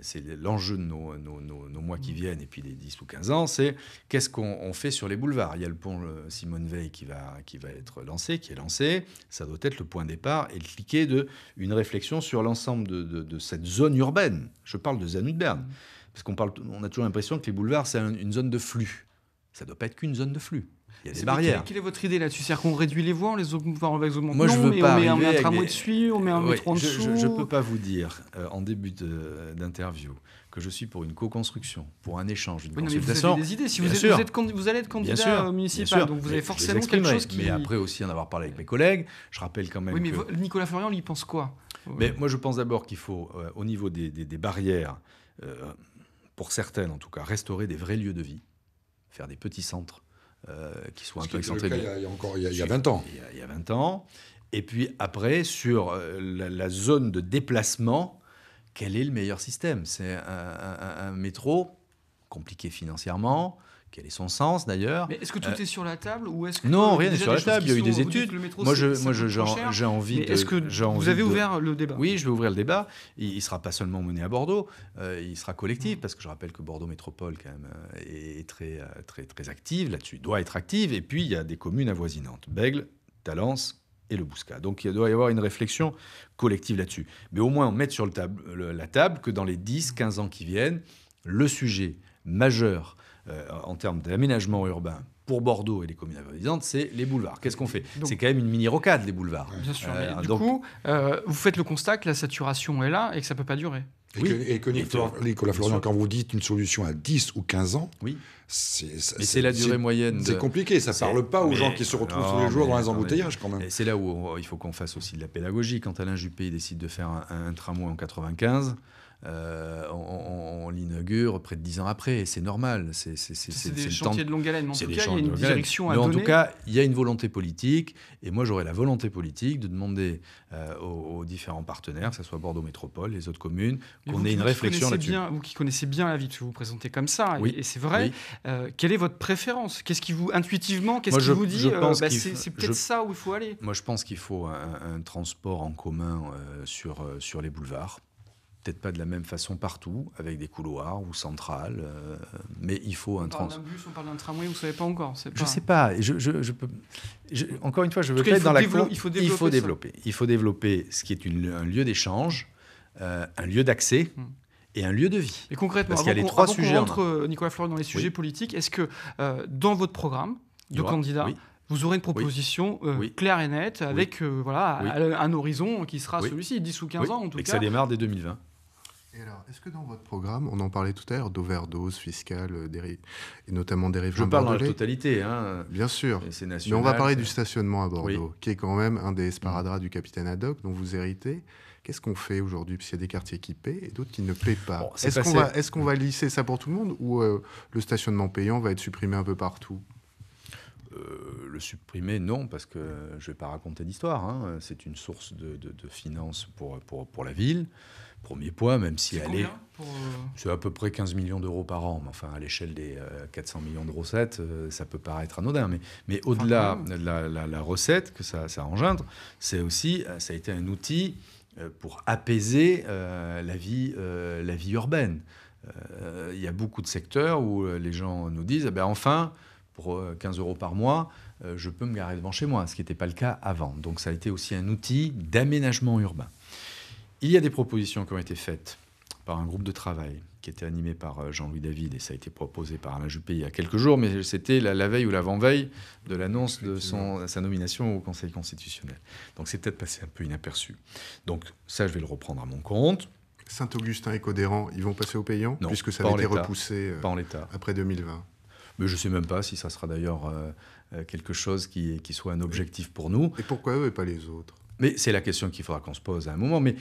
S2: c'est l'enjeu de nos, mois qui viennent et puis des 10 ou 15 ans, c'est qu'est-ce qu'on fait sur les boulevards? Il y a le pont euh, Simone Veil qui va, qui va être lancé, qui est lancé. Ça doit être le point de départ et le cliquet de une réflexion sur l'ensemble de, cette zone urbaine. Je parle de Zanut Berne. Parce qu'on parle, on a toujours l'impression que les boulevards, c'est une zone de flux. Ça ne doit pas être qu'une zone de flux. Il y a des barrières.
S11: Quelle, est votre idée là-dessus C'est-à-dire qu'on réduit les voies, on les augmente,
S2: on
S11: les
S2: augmente Moi, je veux pas
S11: on met un tramway dessus, on met un métro en dessous.
S2: Je ne peux pas vous dire, euh, en début d'interview, que je suis pour une co-construction, pour un échange, une consultation.
S11: vous avez des idées. Si vous, êtes, vous, êtes, vous, allez être candidat municipal, donc vous avez forcément quelque chose qui...
S2: Mais après aussi en avoir parlé avec mes collègues, je rappelle quand même
S11: Oui, mais Nicolas Florian, il y pense quoi?
S2: Mais moi, je pense d'abord qu'il faut, euh, au niveau des, des, barrières, euh, pour certaines en tout cas, restaurer des vrais lieux de vie, faire des petits centres euh, qui soit un peu excentré.
S1: Il y a, encore il y a, 20 ans.
S2: Il y a, 20 ans. Et puis après, sur euh, la, zone de déplacement, quel est le meilleur système? C'est un, métro compliqué financièrement, quel est son sens d'ailleurs
S11: Mais est-ce que tout euh, est sur la table ou est-ce que
S2: Non, rien n'est sur la table. Il y a eu des études. Moi, je, moi, j'ai envie.
S11: Est-ce que vous avez ouvert le débat
S2: Oui, je vais ouvrir le débat. Il ne sera pas seulement mené à Bordeaux, euh, il sera collectif parce que je rappelle que Bordeaux Métropole quand même euh, est très très très active là-dessus, doit être active. Et puis il y a des communes avoisinantes, Bègle, Talence et le Bouscat. Donc il doit y avoir une réflexion collective là-dessus. Mais au moins on met sur le table, la table que dans les 10-15 ans qui viennent, le sujet majeur euh, en termes d'aménagement urbain pour Bordeaux et les communes avoisinantes, c'est les boulevards. Qu'est-ce qu'on fait? C'est quand même une mini-rocade, les boulevards.
S11: Bien sûr. Euh, du coup, euh, vous faites le constat que la saturation est là et que ça ne peut pas durer.
S1: Et oui. que, et que Nicolas, Florian, quand vous dites une solution à 10 ou 15 ans,
S2: oui. c'est la durée moyenne.
S1: C'est compliqué, ça ne parle pas aux gens qui se retrouvent tous les jours dans les embouteillages quand même.
S2: C'est là où il faut qu'on fasse aussi de la pédagogie. Quand Alain Juppé décide de faire un, un tramway en 95, on, l'inaugure près de dix ans après, et c'est normal.
S11: C'est des chantiers de longue haleine, mais en tout cas, il y a une direction à donner.
S2: En tout cas, il y a une volonté politique, et moi j'aurais la volonté politique de demander aux, différents partenaires, que ce soit Bordeaux Métropole, les autres communes, qu'on ait une réflexion là-dessus.
S11: Vous qui connaissez bien la vie, que vous vous présentez comme ça, oui. et, c'est vrai, quelle est votre préférence? Qu'est-ce qui vous, intuitivement, qu'est-ce qui vous dit bah, c'est peut-être ça où il faut aller?
S2: Moi je pense qu'il faut un, transport en commun sur, sur les boulevards peut-être pas de la même façon partout, avec des couloirs ou centrales, euh, mais il faut un
S11: transport. On parle d'un bus, on parle d'un tramway, vous savez pas encore. Pas...
S2: Je sais pas. Je, je, peux. encore une fois, je veux pas être dans la
S11: il faut, il faut développer.
S2: Il faut développer. Il faut développer ce qui est une, un lieu d'échange, euh, un lieu d'accès. Hmm. Et un lieu de vie.
S11: Et concrètement, Parce qu'il y a les trois sujets. rentre, euh, Nicolas Florian, dans les sujets politiques, est-ce que dans votre programme de candidat, vous aurez une proposition claire et nette avec voilà, un horizon qui sera celui-ci, 10 ou 15 ans en tout
S2: et
S11: cas.
S2: Et que ça démarre dès 2020.
S10: Et alors, est-ce que dans votre programme, on en parlait tout à l'heure d'overdose fiscale, euh, et notamment des régions
S2: Je parle dans la totalité. Hein.
S10: Bien sûr. Mais on va parler du stationnement à Bordeaux, qui est quand même un des sparadraps du capitaine Haddock dont vous héritez. Qu'est-ce qu'on fait aujourd'hui? Parce qu'il y a des quartiers qui paient et d'autres qui ne paient pas. est-ce qu'on va, est qu'on va, lisser ça pour tout le monde ou euh, le stationnement payant va être supprimé un peu partout?
S2: Euh, le supprimer, non, parce que je ne vais pas raconter d'histoire. Hein. C'est une source de, de, de finances pour, pour, pour, la ville. Premier point, même si elle est. Euh, c'est à peu près 15 millions d'euros par an. Mais enfin, à l'échelle des 400 euh, millions de recettes, euh, ça peut paraître anodin. Mais, mais au-delà de la, recette que ça, ça engendre, c'est aussi, ça a été un outil pour apaiser la, vie, la vie urbaine. Il y a beaucoup de secteurs où les gens nous disent eh ben enfin, pour 15 euros par mois, je peux me garer devant chez moi, ce qui n'était pas le cas avant. Donc ça a été aussi un outil d'aménagement urbain. Il y a des propositions qui ont été faites par un groupe de travail qui était animé par euh, Jean-Louis David et ça a été proposé par Alain Juppé il y a quelques jours, mais c'était la, veille ou l'avant-veille de l'annonce de son, sa nomination au Conseil constitutionnel. Donc c'est peut-être passé un peu inaperçu. Donc ça, je vais le reprendre à mon compte.
S10: Saint-Augustin et Codéran, ils vont passer au payant non, puisque ça a été repoussé
S2: euh, pas en l'état.
S10: après 2020.
S2: Mais je ne sais même pas si ça sera d'ailleurs euh, quelque chose qui, qui soit un objectif pour nous.
S10: Et pourquoi eux et pas les autres?
S2: Mais c'est la question qu'il faudra qu'on se pose à un moment. Mais,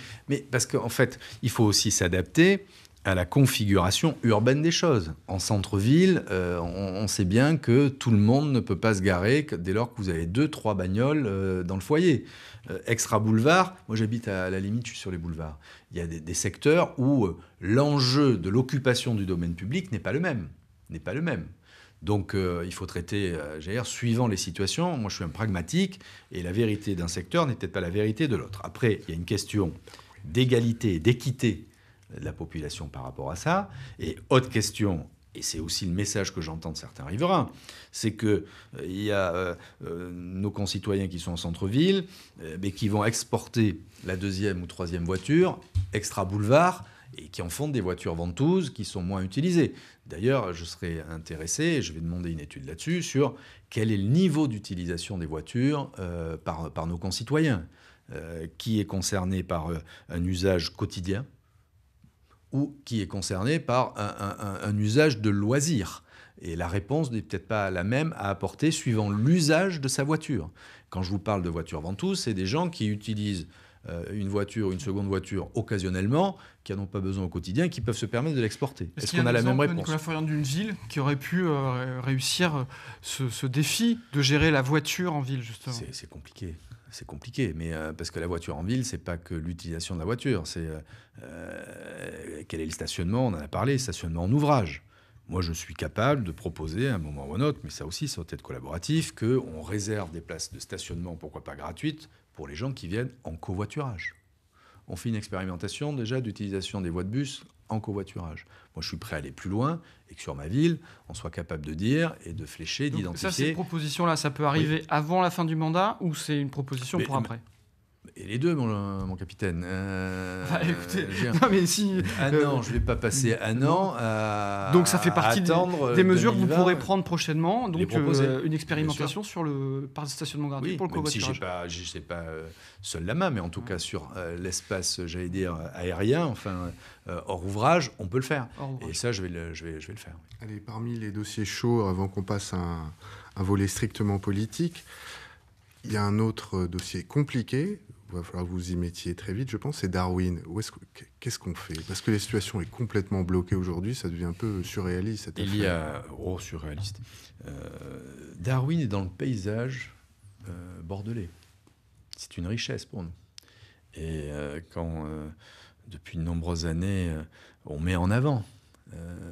S2: parce qu'en fait, il faut aussi s'adapter à la configuration urbaine des choses. En centre-ville, euh, on, sait bien que tout le monde ne peut pas se garer dès lors que vous avez deux, trois bagnoles euh, dans le foyer. Euh, extra boulevard, moi j'habite à, la limite, je suis sur les boulevards. Il y a des, des secteurs où l'enjeu de l'occupation du domaine public n'est pas le même. N'est pas le même. Donc euh, il faut traiter, euh, dire, suivant les situations. Moi, je suis un pragmatique et la vérité d'un secteur n'est peut-être pas la vérité de l'autre. Après, il y a une question d'égalité, d'équité de la population par rapport à ça. Et autre question, et c'est aussi le message que j'entends de certains riverains, c'est qu'il euh, il y a nos concitoyens qui sont en centre-ville, mais qui vont exporter la deuxième ou troisième voiture, extra boulevard, et qui en font des voitures ventouses qui sont moins utilisées. D'ailleurs, je serais intéressé, je vais demander une étude là-dessus, sur quel est le niveau d'utilisation des voitures euh, par, nos concitoyens. Euh, qui est concerné par euh, un usage quotidien ou qui est concerné par un, usage de loisir. Et la réponse n'est peut-être pas la même à apporter suivant l'usage de sa voiture. Quand je vous parle de voitures ventouses, c'est des gens qui utilisent une voiture, une seconde voiture occasionnellement, qui n'en ont pas besoin au quotidien, qui peuvent se permettre de l'exporter.
S11: Est-ce qu'on a, la même réponse? Nicolas Florian d'une ville qui aurait pu euh, réussir euh, ce, défi de gérer la voiture en ville, justement?
S2: C'est compliqué. C'est compliqué, mais parce que la voiture en ville, c'est pas que l'utilisation de la voiture, c'est quel est le stationnement? On en a parlé, stationnement en ouvrage. Moi, je suis capable de proposer à un moment ou à un autre, mais ça aussi, ça doit être collaboratif, qu'on réserve des places de stationnement, pourquoi pas gratuites, pour les gens qui viennent en covoiturage. On fait une expérimentation déjà d'utilisation des voies de bus en covoiturage. Moi, je suis prêt à aller plus loin et que sur ma ville, on soit capable de dire et de flécher, d'identifier.
S11: Ça, cette proposition-là, ça peut arriver avant la fin du mandat ou c'est une proposition pour après?
S2: Et les deux, mon, capitaine. Euh,
S11: ah, écoutez, non, mais si.
S2: Un euh, an, je ne vais pas passer un an à.
S11: Donc ça fait partie des, mesures que vous pourrez prendre prochainement. Donc euh, une expérimentation sur le parc de stationnement gratuit pour le covoiturage.
S2: Si je n'ai pas, seul la main, mais en tout cas sur l'espace, j'allais dire, aérien, enfin, hors ouvrage, on peut le faire. Et ça, je vais le, je vais, je vais le faire.
S10: Allez, parmi les dossiers chauds, avant qu'on passe à un, un volet strictement politique, il y a un autre dossier compliqué va falloir que vous y mettiez très vite, je pense, c'est Darwin. Qu'est-ce qu'on fait? Parce que la situation est complètement bloquée aujourd'hui, ça devient un peu surréaliste. Cette
S2: Il y a... Oh, surréaliste. Euh, Darwin est dans le paysage euh, bordelais. C'est une richesse pour nous. Et euh, quand, depuis de nombreuses années, on met en avant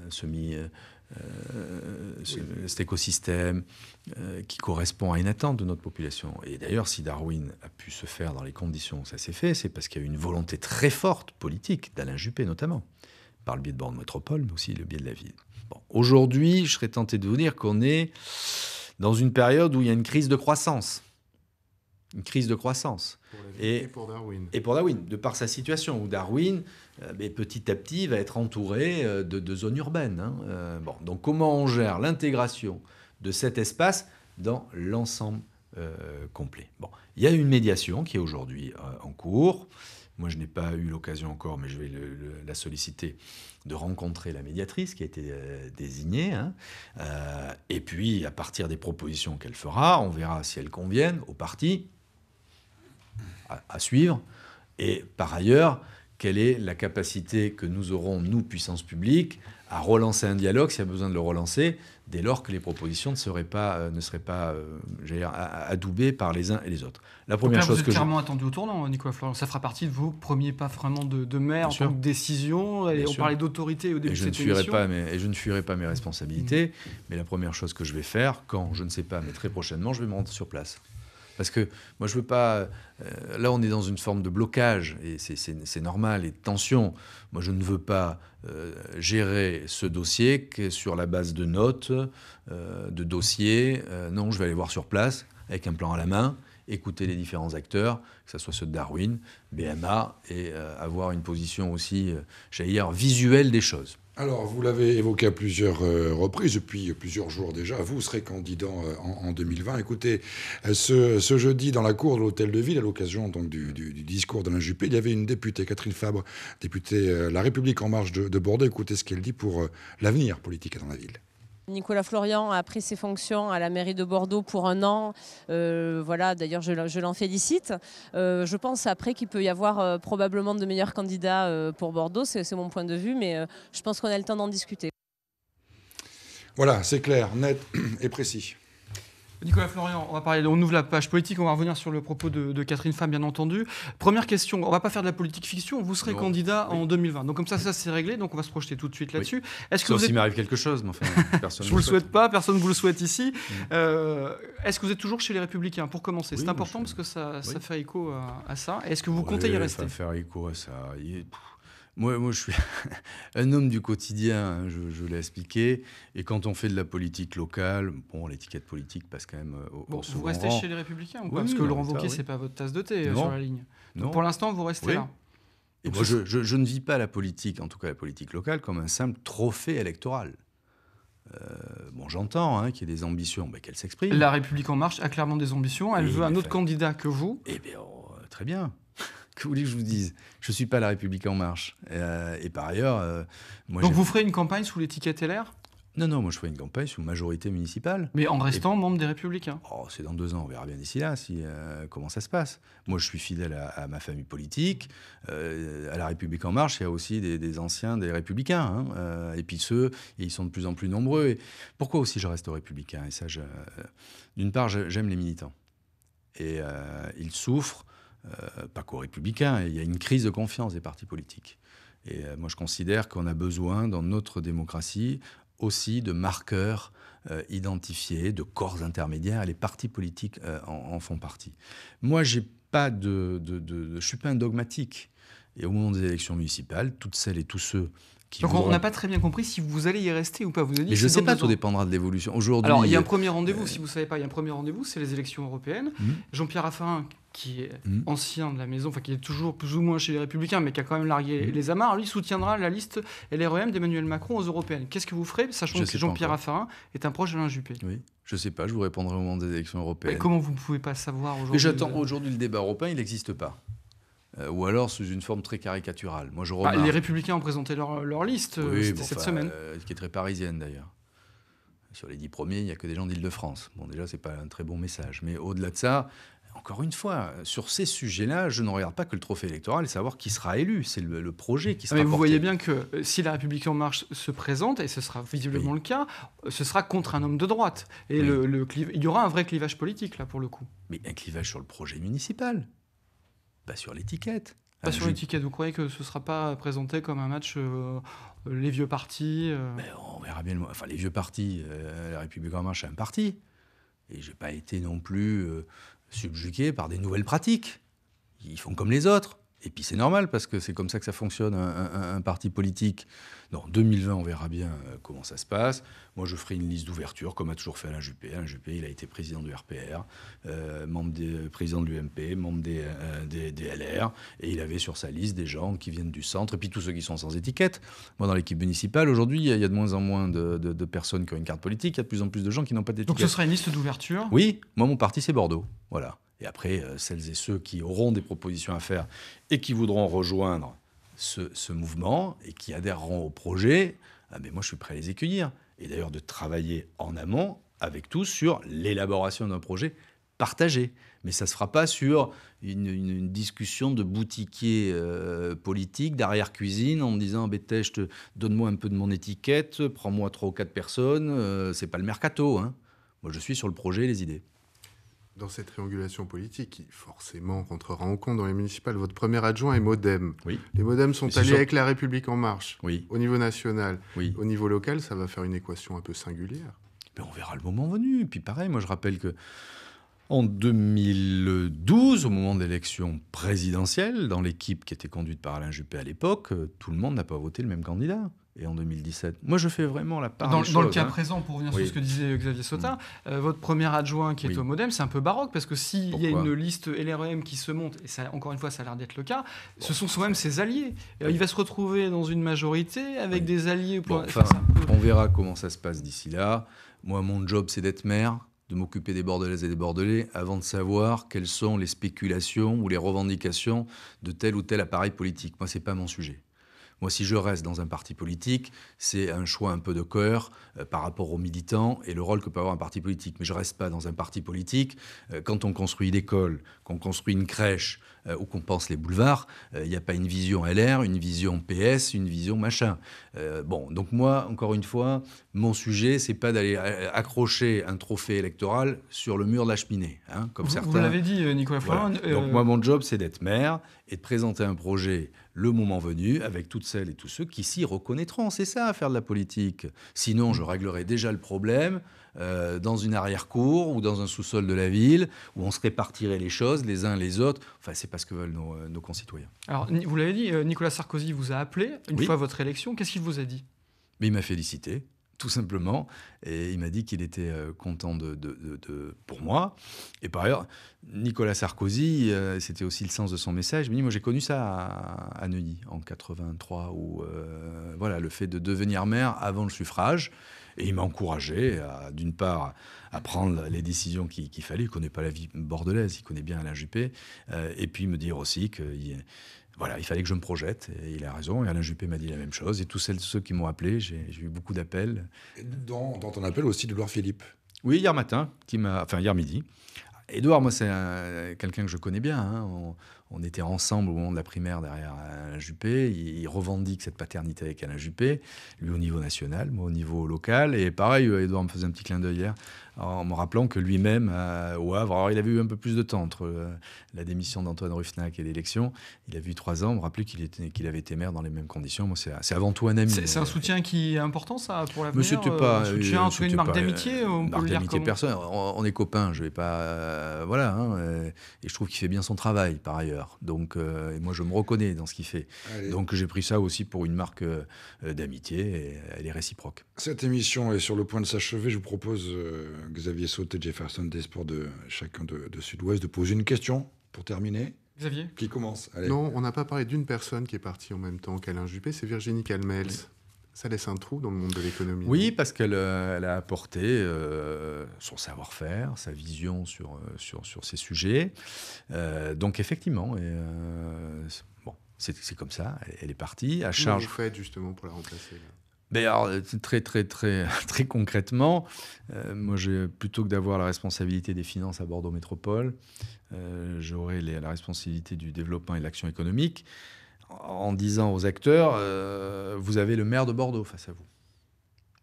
S2: ce, euh, cet écosystème euh, qui correspond à une attente de notre population. Et d'ailleurs, si Darwin a pu se faire dans les conditions où ça s'est fait, c'est parce qu'il y a eu une volonté très forte politique d'Alain Juppé notamment, par le biais de Borne Métropole, mais aussi le biais de la ville. Aujourd'hui, je serais tenté de vous dire qu'on est dans une période où il y a une crise de croissance une crise de croissance.
S10: Et, pour Darwin.
S2: Et pour Darwin, de par sa situation, où Darwin, euh, petit à petit, va être entouré euh, de, zones urbaines. Hein. Euh, bon, donc comment on gère l'intégration de cet espace dans l'ensemble complet? Bon, il y a une médiation qui est aujourd'hui en cours. Moi, je n'ai pas eu l'occasion encore, mais je vais la solliciter, de rencontrer la médiatrice qui a été désignée. Hein. et puis, à partir des propositions qu'elle fera, on verra si elles conviennent aux partis à, suivre. Et par ailleurs, quelle est la capacité que nous aurons, nous, puissance publique, à relancer un dialogue s'il y a besoin de le relancer, dès lors que les propositions ne seraient pas, euh, ne seraient pas euh, dire, adoubées par les uns et les autres.
S11: La première chose vous êtes que clairement attendu au tournant, Nicolas Florent. Ça fera partie de vos premiers pas vraiment de, de maire en tant que décision. Et on parlait d'autorité au début
S2: et je
S11: de
S2: ne fuirai pas mes, Et je ne fuirai pas mes responsabilités. Mais la première chose que je vais faire, quand, je ne sais pas, mais très prochainement, je vais me rendre sur place. Parce que moi, je veux pas. Euh, là, on est dans une forme de blocage, et c'est normal, et de tension. Moi, je ne veux pas euh, gérer ce dossier que sur la base de notes, euh, de dossiers. non, je vais aller voir sur place, avec un plan à la main, écouter les différents acteurs, que ce soit ceux de Darwin, BMA, et avoir une position aussi, j'allais dire, visuelle des choses.
S1: Alors, vous l'avez évoqué à plusieurs euh, reprises, depuis plusieurs jours déjà, vous serez candidat euh, en, 2020. Écoutez, euh, ce, jeudi, dans la cour de l'Hôtel de Ville, à l'occasion du, discours d'Alain Juppé, il y avait une députée, Catherine Fabre, députée La République En Marche de Bordeaux. Écoutez ce qu'elle dit pour l'avenir politique dans la ville.
S12: Nicolas Florian a pris ses fonctions à la mairie de Bordeaux pour un an. Euh, voilà, d'ailleurs, je, l'en félicite. Euh, je pense après qu'il peut y avoir euh, probablement de meilleurs candidats pour Bordeaux. C'est mon point de vue, mais je pense qu'on a le temps d'en discuter.
S1: Voilà, c'est clair, net et précis.
S11: Nicolas Florian, on va parler, on ouvre la page politique, on va revenir sur le propos de, Catherine Femme, bien entendu. Première question, on va pas faire de la politique fiction, vous serez candidat en 2020. Donc comme ça, ça c'est réglé, donc on va se projeter tout de suite là-dessus.
S2: Est-ce que Sauf s'il m'arrive quelque chose, mais enfin,
S11: personne Je vous le souhaite pas, personne ne vous le souhaite ici. Mm. Euh, est-ce que vous êtes toujours chez les Républicains, pour commencer? C'est important parce que ça, ça, fait écho à, ça. Est-ce que vous comptez y rester? Ça
S2: faire écho à ça. Moi, moi, je suis un homme du quotidien, hein, je, l'ai expliqué. Et quand on fait de la politique locale, bon, l'étiquette politique passe quand même euh, au, bon,
S11: Vous restez chez les Républicains ou pas Parce que Laurent Wauquiez, c'est pas votre tasse de thé euh, sur la ligne. Non. pour l'instant, vous restez là.
S2: Et moi, je, je, ne vis pas la politique, en tout cas la politique locale, comme un simple trophée électoral. Euh, bon, j'entends hein, qu'il y ait des ambitions, mais qu'elle s'exprime.
S11: La République en marche a clairement des ambitions. Elle veut un autre candidat que vous.
S2: Eh bien, oh, très bien que voulez que je vous dise? Je ne suis pas la République En Marche. Euh, et par ailleurs. Euh,
S11: moi, Donc vous ferez une campagne sous l'étiquette LR
S2: non, non, moi je ferai une campagne sous majorité municipale.
S11: Mais en restant membre des Républicains
S2: oh, C'est dans deux ans, on verra bien d'ici là si, euh, comment ça se passe. Moi je suis fidèle à, ma famille politique. à la République En Marche, il y a aussi des, anciens des Républicains. Hein, et puis ceux, et ils sont de plus en plus nombreux. Et pourquoi aussi je reste aux Républicains Et ça, d'une part, j'aime les militants. Et ils souffrent euh, pas qu'aux républicains, il y a une crise de confiance des partis politiques. Et euh, moi, je considère qu'on a besoin, dans notre démocratie, aussi de marqueurs euh, identifiés, de corps intermédiaires, et les partis politiques en, font partie. Moi, j'ai pas de, de, de, je suis pas un dogmatique. Et au moment des élections municipales, toutes celles et tous ceux qui
S11: Donc on n'a pas très bien compris si vous allez y rester ou pas. Vous avez
S2: je ne sais pas, tout dépendra de l'évolution. Aujourd'hui,
S11: alors il y a un premier rendez-vous. Si vous ne savez pas, il y a un premier rendez-vous, c'est les élections européennes. Mmh. Jean-Pierre Raffarin, qui est mmh. ancien de la maison, enfin qui est toujours plus ou moins chez les Républicains, mais qui a quand même largué mmh. les amarres, lui soutiendra la liste LREM d'Emmanuel Macron aux européennes. Qu'est-ce que vous ferez, sachant que Jean-Pierre Raffarin est un proche d'Alain Juppé
S2: Oui, je ne sais pas, je vous répondrai au moment des élections européennes.
S11: Mais comment vous ne pouvez pas savoir aujourd'hui
S2: j'attends aujourd'hui le débat européen, il n'existe pas. Euh, ou alors sous une forme très caricaturale. Moi, je
S11: bah, les Républicains ont présenté leur, leur liste euh, cette semaine.
S2: Euh, qui est très parisienne d'ailleurs. Sur les dix premiers, il n'y a que des gens d'Île-de-France. Bon, déjà, c'est pas un très bon message. Mais au-delà de ça, encore une fois, sur ces sujets-là, je ne regarde pas que le trophée électoral et savoir qui sera élu. C'est le, projet qui sera.
S11: Mais vous voyez bien que euh, si la République en marche se présente, et ce sera visiblement le cas, euh, ce sera contre un homme de droite. Et le, il y aura un vrai clivage politique là pour le coup.
S2: Mais un clivage sur le projet municipal, pas sur l'étiquette.
S11: Pas sur l'étiquette. Vous croyez que ce ne sera pas présenté comme un match euh, les vieux partis
S2: On verra bien. Enfin, les vieux partis. la République en marche, c'est un parti. Et j'ai pas été non plus subjugués par des nouvelles pratiques. Ils font comme les autres. Et puis c'est normal parce que c'est comme ça que ça fonctionne un, parti politique. En 2020, on verra bien euh, comment ça se passe. Moi, je ferai une liste d'ouverture comme a toujours fait Alain Juppé. Alain Juppé, il a été président du RPR, euh, membre des, euh, président de l'UMP, membre des, des, LR, et il avait sur sa liste des gens qui viennent du centre et puis tous ceux qui sont sans étiquette. Moi, dans l'équipe municipale, aujourd'hui, il y, a de moins en moins de, de, personnes qui ont une carte politique. Il y a de plus en plus de gens qui n'ont pas d'étiquette.
S11: Donc ce sera une liste d'ouverture?
S2: Oui. Moi, mon parti, c'est Bordeaux. Voilà. Et après, euh, celles et ceux qui auront des propositions à faire et qui voudront rejoindre ce, mouvement et qui adhéreront au projet, ah ben moi je suis prêt à les accueillir. Et d'ailleurs de travailler en amont avec tous sur l'élaboration d'un projet partagé. Mais ça ne se fera pas sur une, discussion de boutiquier euh, politique, d'arrière-cuisine, en me disant te donne-moi un peu de mon étiquette, prends-moi trois ou quatre personnes. Euh, c'est pas le mercato. Hein. Moi, je suis sur le projet et les idées
S10: dans cette triangulation politique qui forcément rentrera en compte dans les municipales, votre premier adjoint est Modem.
S2: Oui.
S10: Les Modem sont allés avec La République En Marche.
S2: Oui.
S10: Au niveau national.
S2: Oui.
S10: Au niveau local, ça va faire une équation un peu singulière.
S2: Mais on verra le moment venu. Puis pareil, moi je rappelle que en 2012, au moment de l'élection présidentielle, dans l'équipe qui était conduite par Alain Juppé à l'époque, tout le monde n'a pas voté le même candidat et en 2017. Moi, je fais vraiment la part
S11: dans,
S2: des
S11: dans le
S2: cas
S11: hein. présent, pour revenir sur ce que disait Xavier mm. euh, votre premier adjoint qui est au Modem, c'est un peu baroque parce que s'il y a une liste LREM qui se monte, et ça, encore une fois, ça a l'air d'être le cas, ce sont quand même ses alliés. Il va se retrouver dans une majorité avec des alliés.
S2: On verra comment ça se passe d'ici là. Moi, mon job, c'est d'être maire de m'occuper des Bordelaises et des Bordelais avant de savoir quelles sont les spéculations ou les revendications de tel ou tel appareil politique. Moi, c'est pas mon sujet. Moi, si je reste dans un parti politique, c'est un choix un peu de cœur euh, par rapport aux militants et le rôle que peut avoir un parti politique. Mais je ne reste pas dans un parti politique. Euh, quand on construit l'école, qu'on construit une crèche euh, ou qu'on pense les boulevards, il n'y a pas une vision LR, une vision PS, une vision machin. bon, donc moi, encore une fois, mon sujet, c'est pas d'aller accrocher un trophée électoral sur le mur de la cheminée, hein, comme
S11: vous,
S2: certains.
S11: Vous l'avez dit, Nicolas Florent.
S2: Donc moi, mon job, c'est d'être maire et de présenter un projet le moment venu avec toutes celles et tous ceux qui s'y reconnaîtront. C'est ça, faire de la politique. Sinon, je réglerai déjà le problème euh, dans une arrière-cour ou dans un sous-sol de la ville, où on se répartirait les choses les uns les autres. Enfin, c'est pas ce que veulent nos, euh, concitoyens.
S11: Alors, vous l'avez dit, euh, Nicolas Sarkozy vous a appelé une fois votre élection. Qu'est-ce qu'il vous a dit?
S2: Mais Il m'a félicité tout simplement. Et il m'a dit qu'il était content de, de, pour moi. Et par ailleurs, Nicolas Sarkozy, euh, c'était aussi le sens de son message. Il dit, moi j'ai connu ça à, Neuilly en 83, où euh, voilà, le fait de devenir maire avant le suffrage. Et il m'a encouragé, d'une part, à prendre les décisions qu'il fallait. Il ne connaît pas la vie bordelaise, il connaît bien Alain Juppé. et puis me dire aussi qu'il voilà, il fallait que je me projette, et il a raison. Et Alain Juppé m'a dit la même chose. Et tous ceux qui m'ont appelé, j'ai eu beaucoup d'appels.
S1: Dans, ton appel aussi d'Edouard Philippe
S2: Oui, hier matin, qui m'a, enfin hier midi. Edouard, moi, c'est quelqu'un que je connais bien. Hein. On, était ensemble au moment de la primaire derrière Alain Juppé. Il, il, revendique cette paternité avec Alain Juppé, lui au niveau national, moi au niveau local. Et pareil, Edouard me faisait un petit clin d'œil hier en me rappelant que lui-même, au Havre, alors il avait eu un peu plus de temps entre euh, la démission d'Antoine Ruffnac et l'élection. Il a vu trois ans, me rappeler qu'il qu'il avait été maire dans les mêmes conditions. Moi, c'est avant tout un ami.
S11: C'est un soutien qui est important, ça, pour l'avenir
S2: Monsieur pas.
S11: Un soutien, en une marque d'amitié
S2: On marque d'amitié, personne. On, est copains, je vais pas. Euh, voilà. Hein, et je trouve qu'il fait bien son travail, par ailleurs. Donc, et moi, je me reconnais dans ce qu'il fait. Donc, j'ai pris ça aussi pour une marque d'amitié et elle est réciproque.
S1: Cette émission est sur le point de s'achever. Je vous propose Xavier Sauté, Jefferson des sports de chacun de, Sud-Ouest, de poser une question pour terminer.
S11: Xavier?
S1: Qui commence?
S10: Non, on n'a pas parlé d'une personne qui est partie en même temps qu'Alain Juppé, c'est Virginie Calmels. Ça laisse un trou dans le monde de l'économie.
S2: Oui, parce qu'elle euh, a apporté euh, son savoir-faire, sa vision sur, euh, sur, sur ces sujets. donc effectivement, et, bon, c'est comme ça, elle, est partie. À charge.
S10: Vous faites justement pour la remplacer
S2: ben alors, très, très, très, très concrètement, moi, plutôt que d'avoir la responsabilité des finances à Bordeaux Métropole, euh, j'aurai la responsabilité du développement et de l'action économique, en disant aux acteurs, euh, vous avez le maire de Bordeaux face à vous.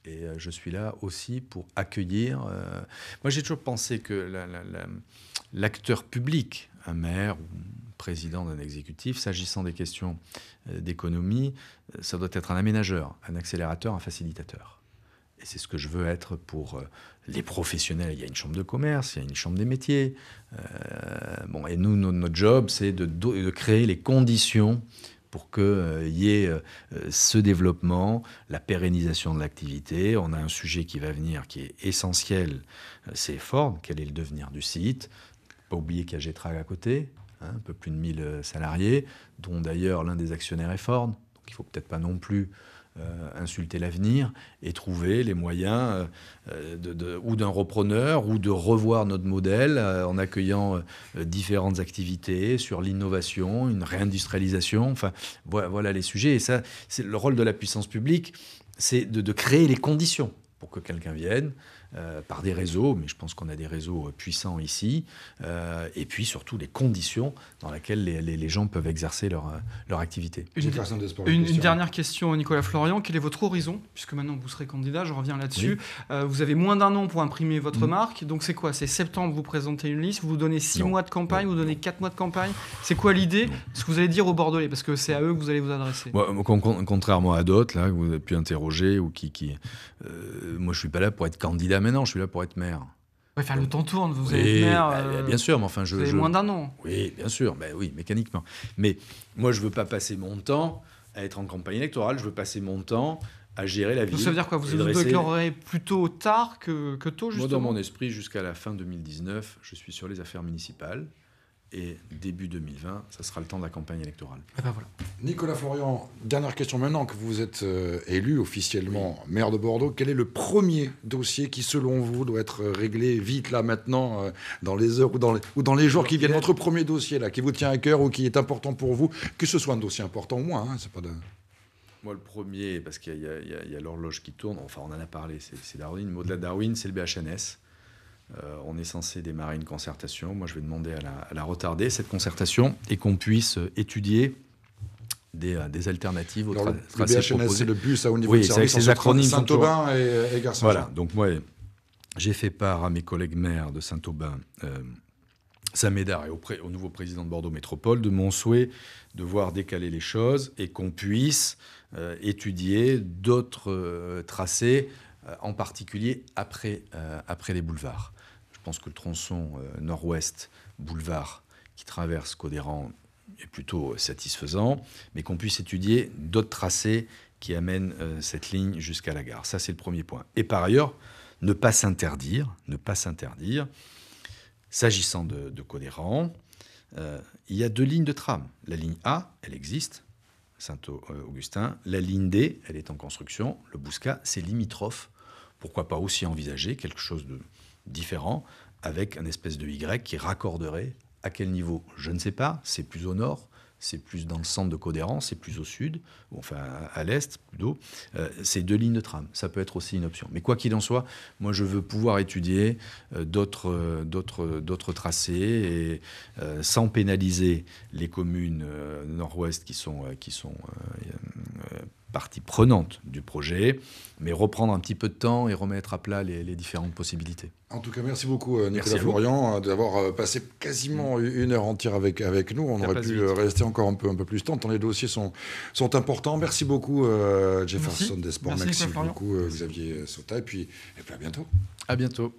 S2: Et euh, je suis là aussi pour accueillir. Moi, j'ai toujours pensé que l'acteur public, un maire président d'un exécutif, s'agissant des questions d'économie, ça doit être un aménageur, un accélérateur, un facilitateur. Et c'est ce que je veux être pour les professionnels. Il y a une chambre de commerce, il y a une chambre des métiers. bon, et nous, notre job, c'est de, créer les conditions pour qu'il euh, y ait euh, ce développement, la pérennisation de l'activité. On a un sujet qui va venir qui est essentiel, euh, c'est Ford, quel est le devenir du site? Pas oublier qu'il y a Getrag à côté, un peu plus de 1000 salariés, dont d'ailleurs l'un des actionnaires est Ford. Donc il ne faut peut-être pas non plus euh, insulter l'avenir et trouver les moyens euh, ou d'un repreneur ou de revoir notre modèle euh, en accueillant différentes activités sur l'innovation, une réindustrialisation. Enfin, voilà, les sujets. Et ça, c'est le rôle de la puissance publique, c'est de créer les conditions pour que quelqu'un vienne, euh, par des réseaux, mais je pense qu'on a des réseaux euh, puissants ici, euh, et puis surtout les conditions dans lesquelles les, gens peuvent exercer leur, leur activité.
S11: Une, dernière question, Nicolas Florian, quel est votre horizon? Puisque maintenant vous serez candidat, je reviens là-dessus. vous avez moins d'un an pour imprimer votre mm. marque, donc c'est quoi? C'est septembre, vous présentez une liste, vous vous donnez six mois de campagne, vous donnez quatre mois de campagne. C'est quoi l'idée? Ce que vous allez dire aux Bordelais, parce que c'est à eux que vous allez vous adresser.
S2: contrairement à d'autres, là, que vous avez pu interroger, ou qui... qui moi je suis pas là pour être candidat maintenant, je suis là pour être maire.
S11: Oui, faire le temps tourne, vous allez être maire.
S2: Bah, euh, bien sûr, mais enfin, je.
S11: Vous avez moins d'un an.
S2: Oui, bien sûr, ben oui, mécaniquement. Mais moi, je veux pas passer mon temps à être en campagne électorale, je veux passer mon temps à gérer la vie.
S11: ça veut dire quoi? Vous vous déclarerez plutôt tard que, que tôt, justement
S2: Moi, dans mon esprit, jusqu'à la fin 2019, je suis sur les affaires municipales et début 2020, ça sera le temps de la campagne électorale.
S11: Et eh ben voilà.
S1: Nicolas Florian, dernière question maintenant que vous êtes euh, élu officiellement maire de Bordeaux, quel est le premier dossier qui, selon vous, doit être réglé vite là maintenant, euh, dans les heures ou dans les, ou dans les jours qui viennent? Votre premier dossier là, qui vous tient à cœur ou qui est important pour vous, que ce soit un dossier important ou moins, hein, c'est pas de...
S2: Moi, le premier, parce qu'il y a, a l'horloge qui tourne, enfin on en a parlé, c'est Darwin. Au-delà de Darwin, c'est le BHNS. Euh, on est censé démarrer une concertation. Moi, je vais demander à la, retarder, cette concertation, et qu'on puisse euh, étudier des, euh, alternatives au
S1: Le BHNS, c'est le bus au niveau oui,
S2: c'est ces acronymes
S1: Saint-Aubin et, et
S2: Voilà, donc moi, j'ai fait part à mes collègues maires de Saint-Aubin, euh, Samédard et au, au, nouveau président de Bordeaux Métropole de mon souhait de voir décaler les choses et qu'on puisse étudier d'autres tracés, en particulier après, après les boulevards. Je pense que le tronçon euh, nord-ouest, boulevard, qui traverse Codéran, est plutôt satisfaisant, mais qu'on puisse étudier d'autres tracés qui amènent euh, cette ligne jusqu'à la gare. Ça, c'est le premier point. Et par ailleurs, ne pas s'interdire, ne pas s'interdire, s'agissant de, Codéran, euh, il y a deux lignes de tram. La ligne A, elle existe, Saint-Augustin. La ligne D, elle est en construction. Le Bouscat, c'est limitrophe. Pourquoi pas aussi envisager quelque chose de différent, avec un espèce de Y qui raccorderait à quel niveau Je ne sais pas, c'est plus au nord, c'est plus dans le centre de Codéran, c'est plus au sud, enfin à l'est plutôt. Euh, c'est deux lignes de tram, ça peut être aussi une option. Mais quoi qu'il en soit, moi je veux pouvoir étudier euh, d'autres, d'autres, d'autres tracés et euh, sans pénaliser les communes nord-ouest qui sont, qui sont partie prenante du projet, mais reprendre un petit peu de temps et remettre à plat les, différentes possibilités.
S1: En tout cas, merci beaucoup euh, Nicolas Florian euh, d'avoir euh, passé quasiment mm. une heure entière avec, avec nous. On aurait pu rester encore un peu, un peu plus de temps, tant les dossiers sont, sont importants. Merci beaucoup Jefferson Desports, merci, beaucoup Xavier Sota, et puis, et puis à bientôt.
S2: À bientôt.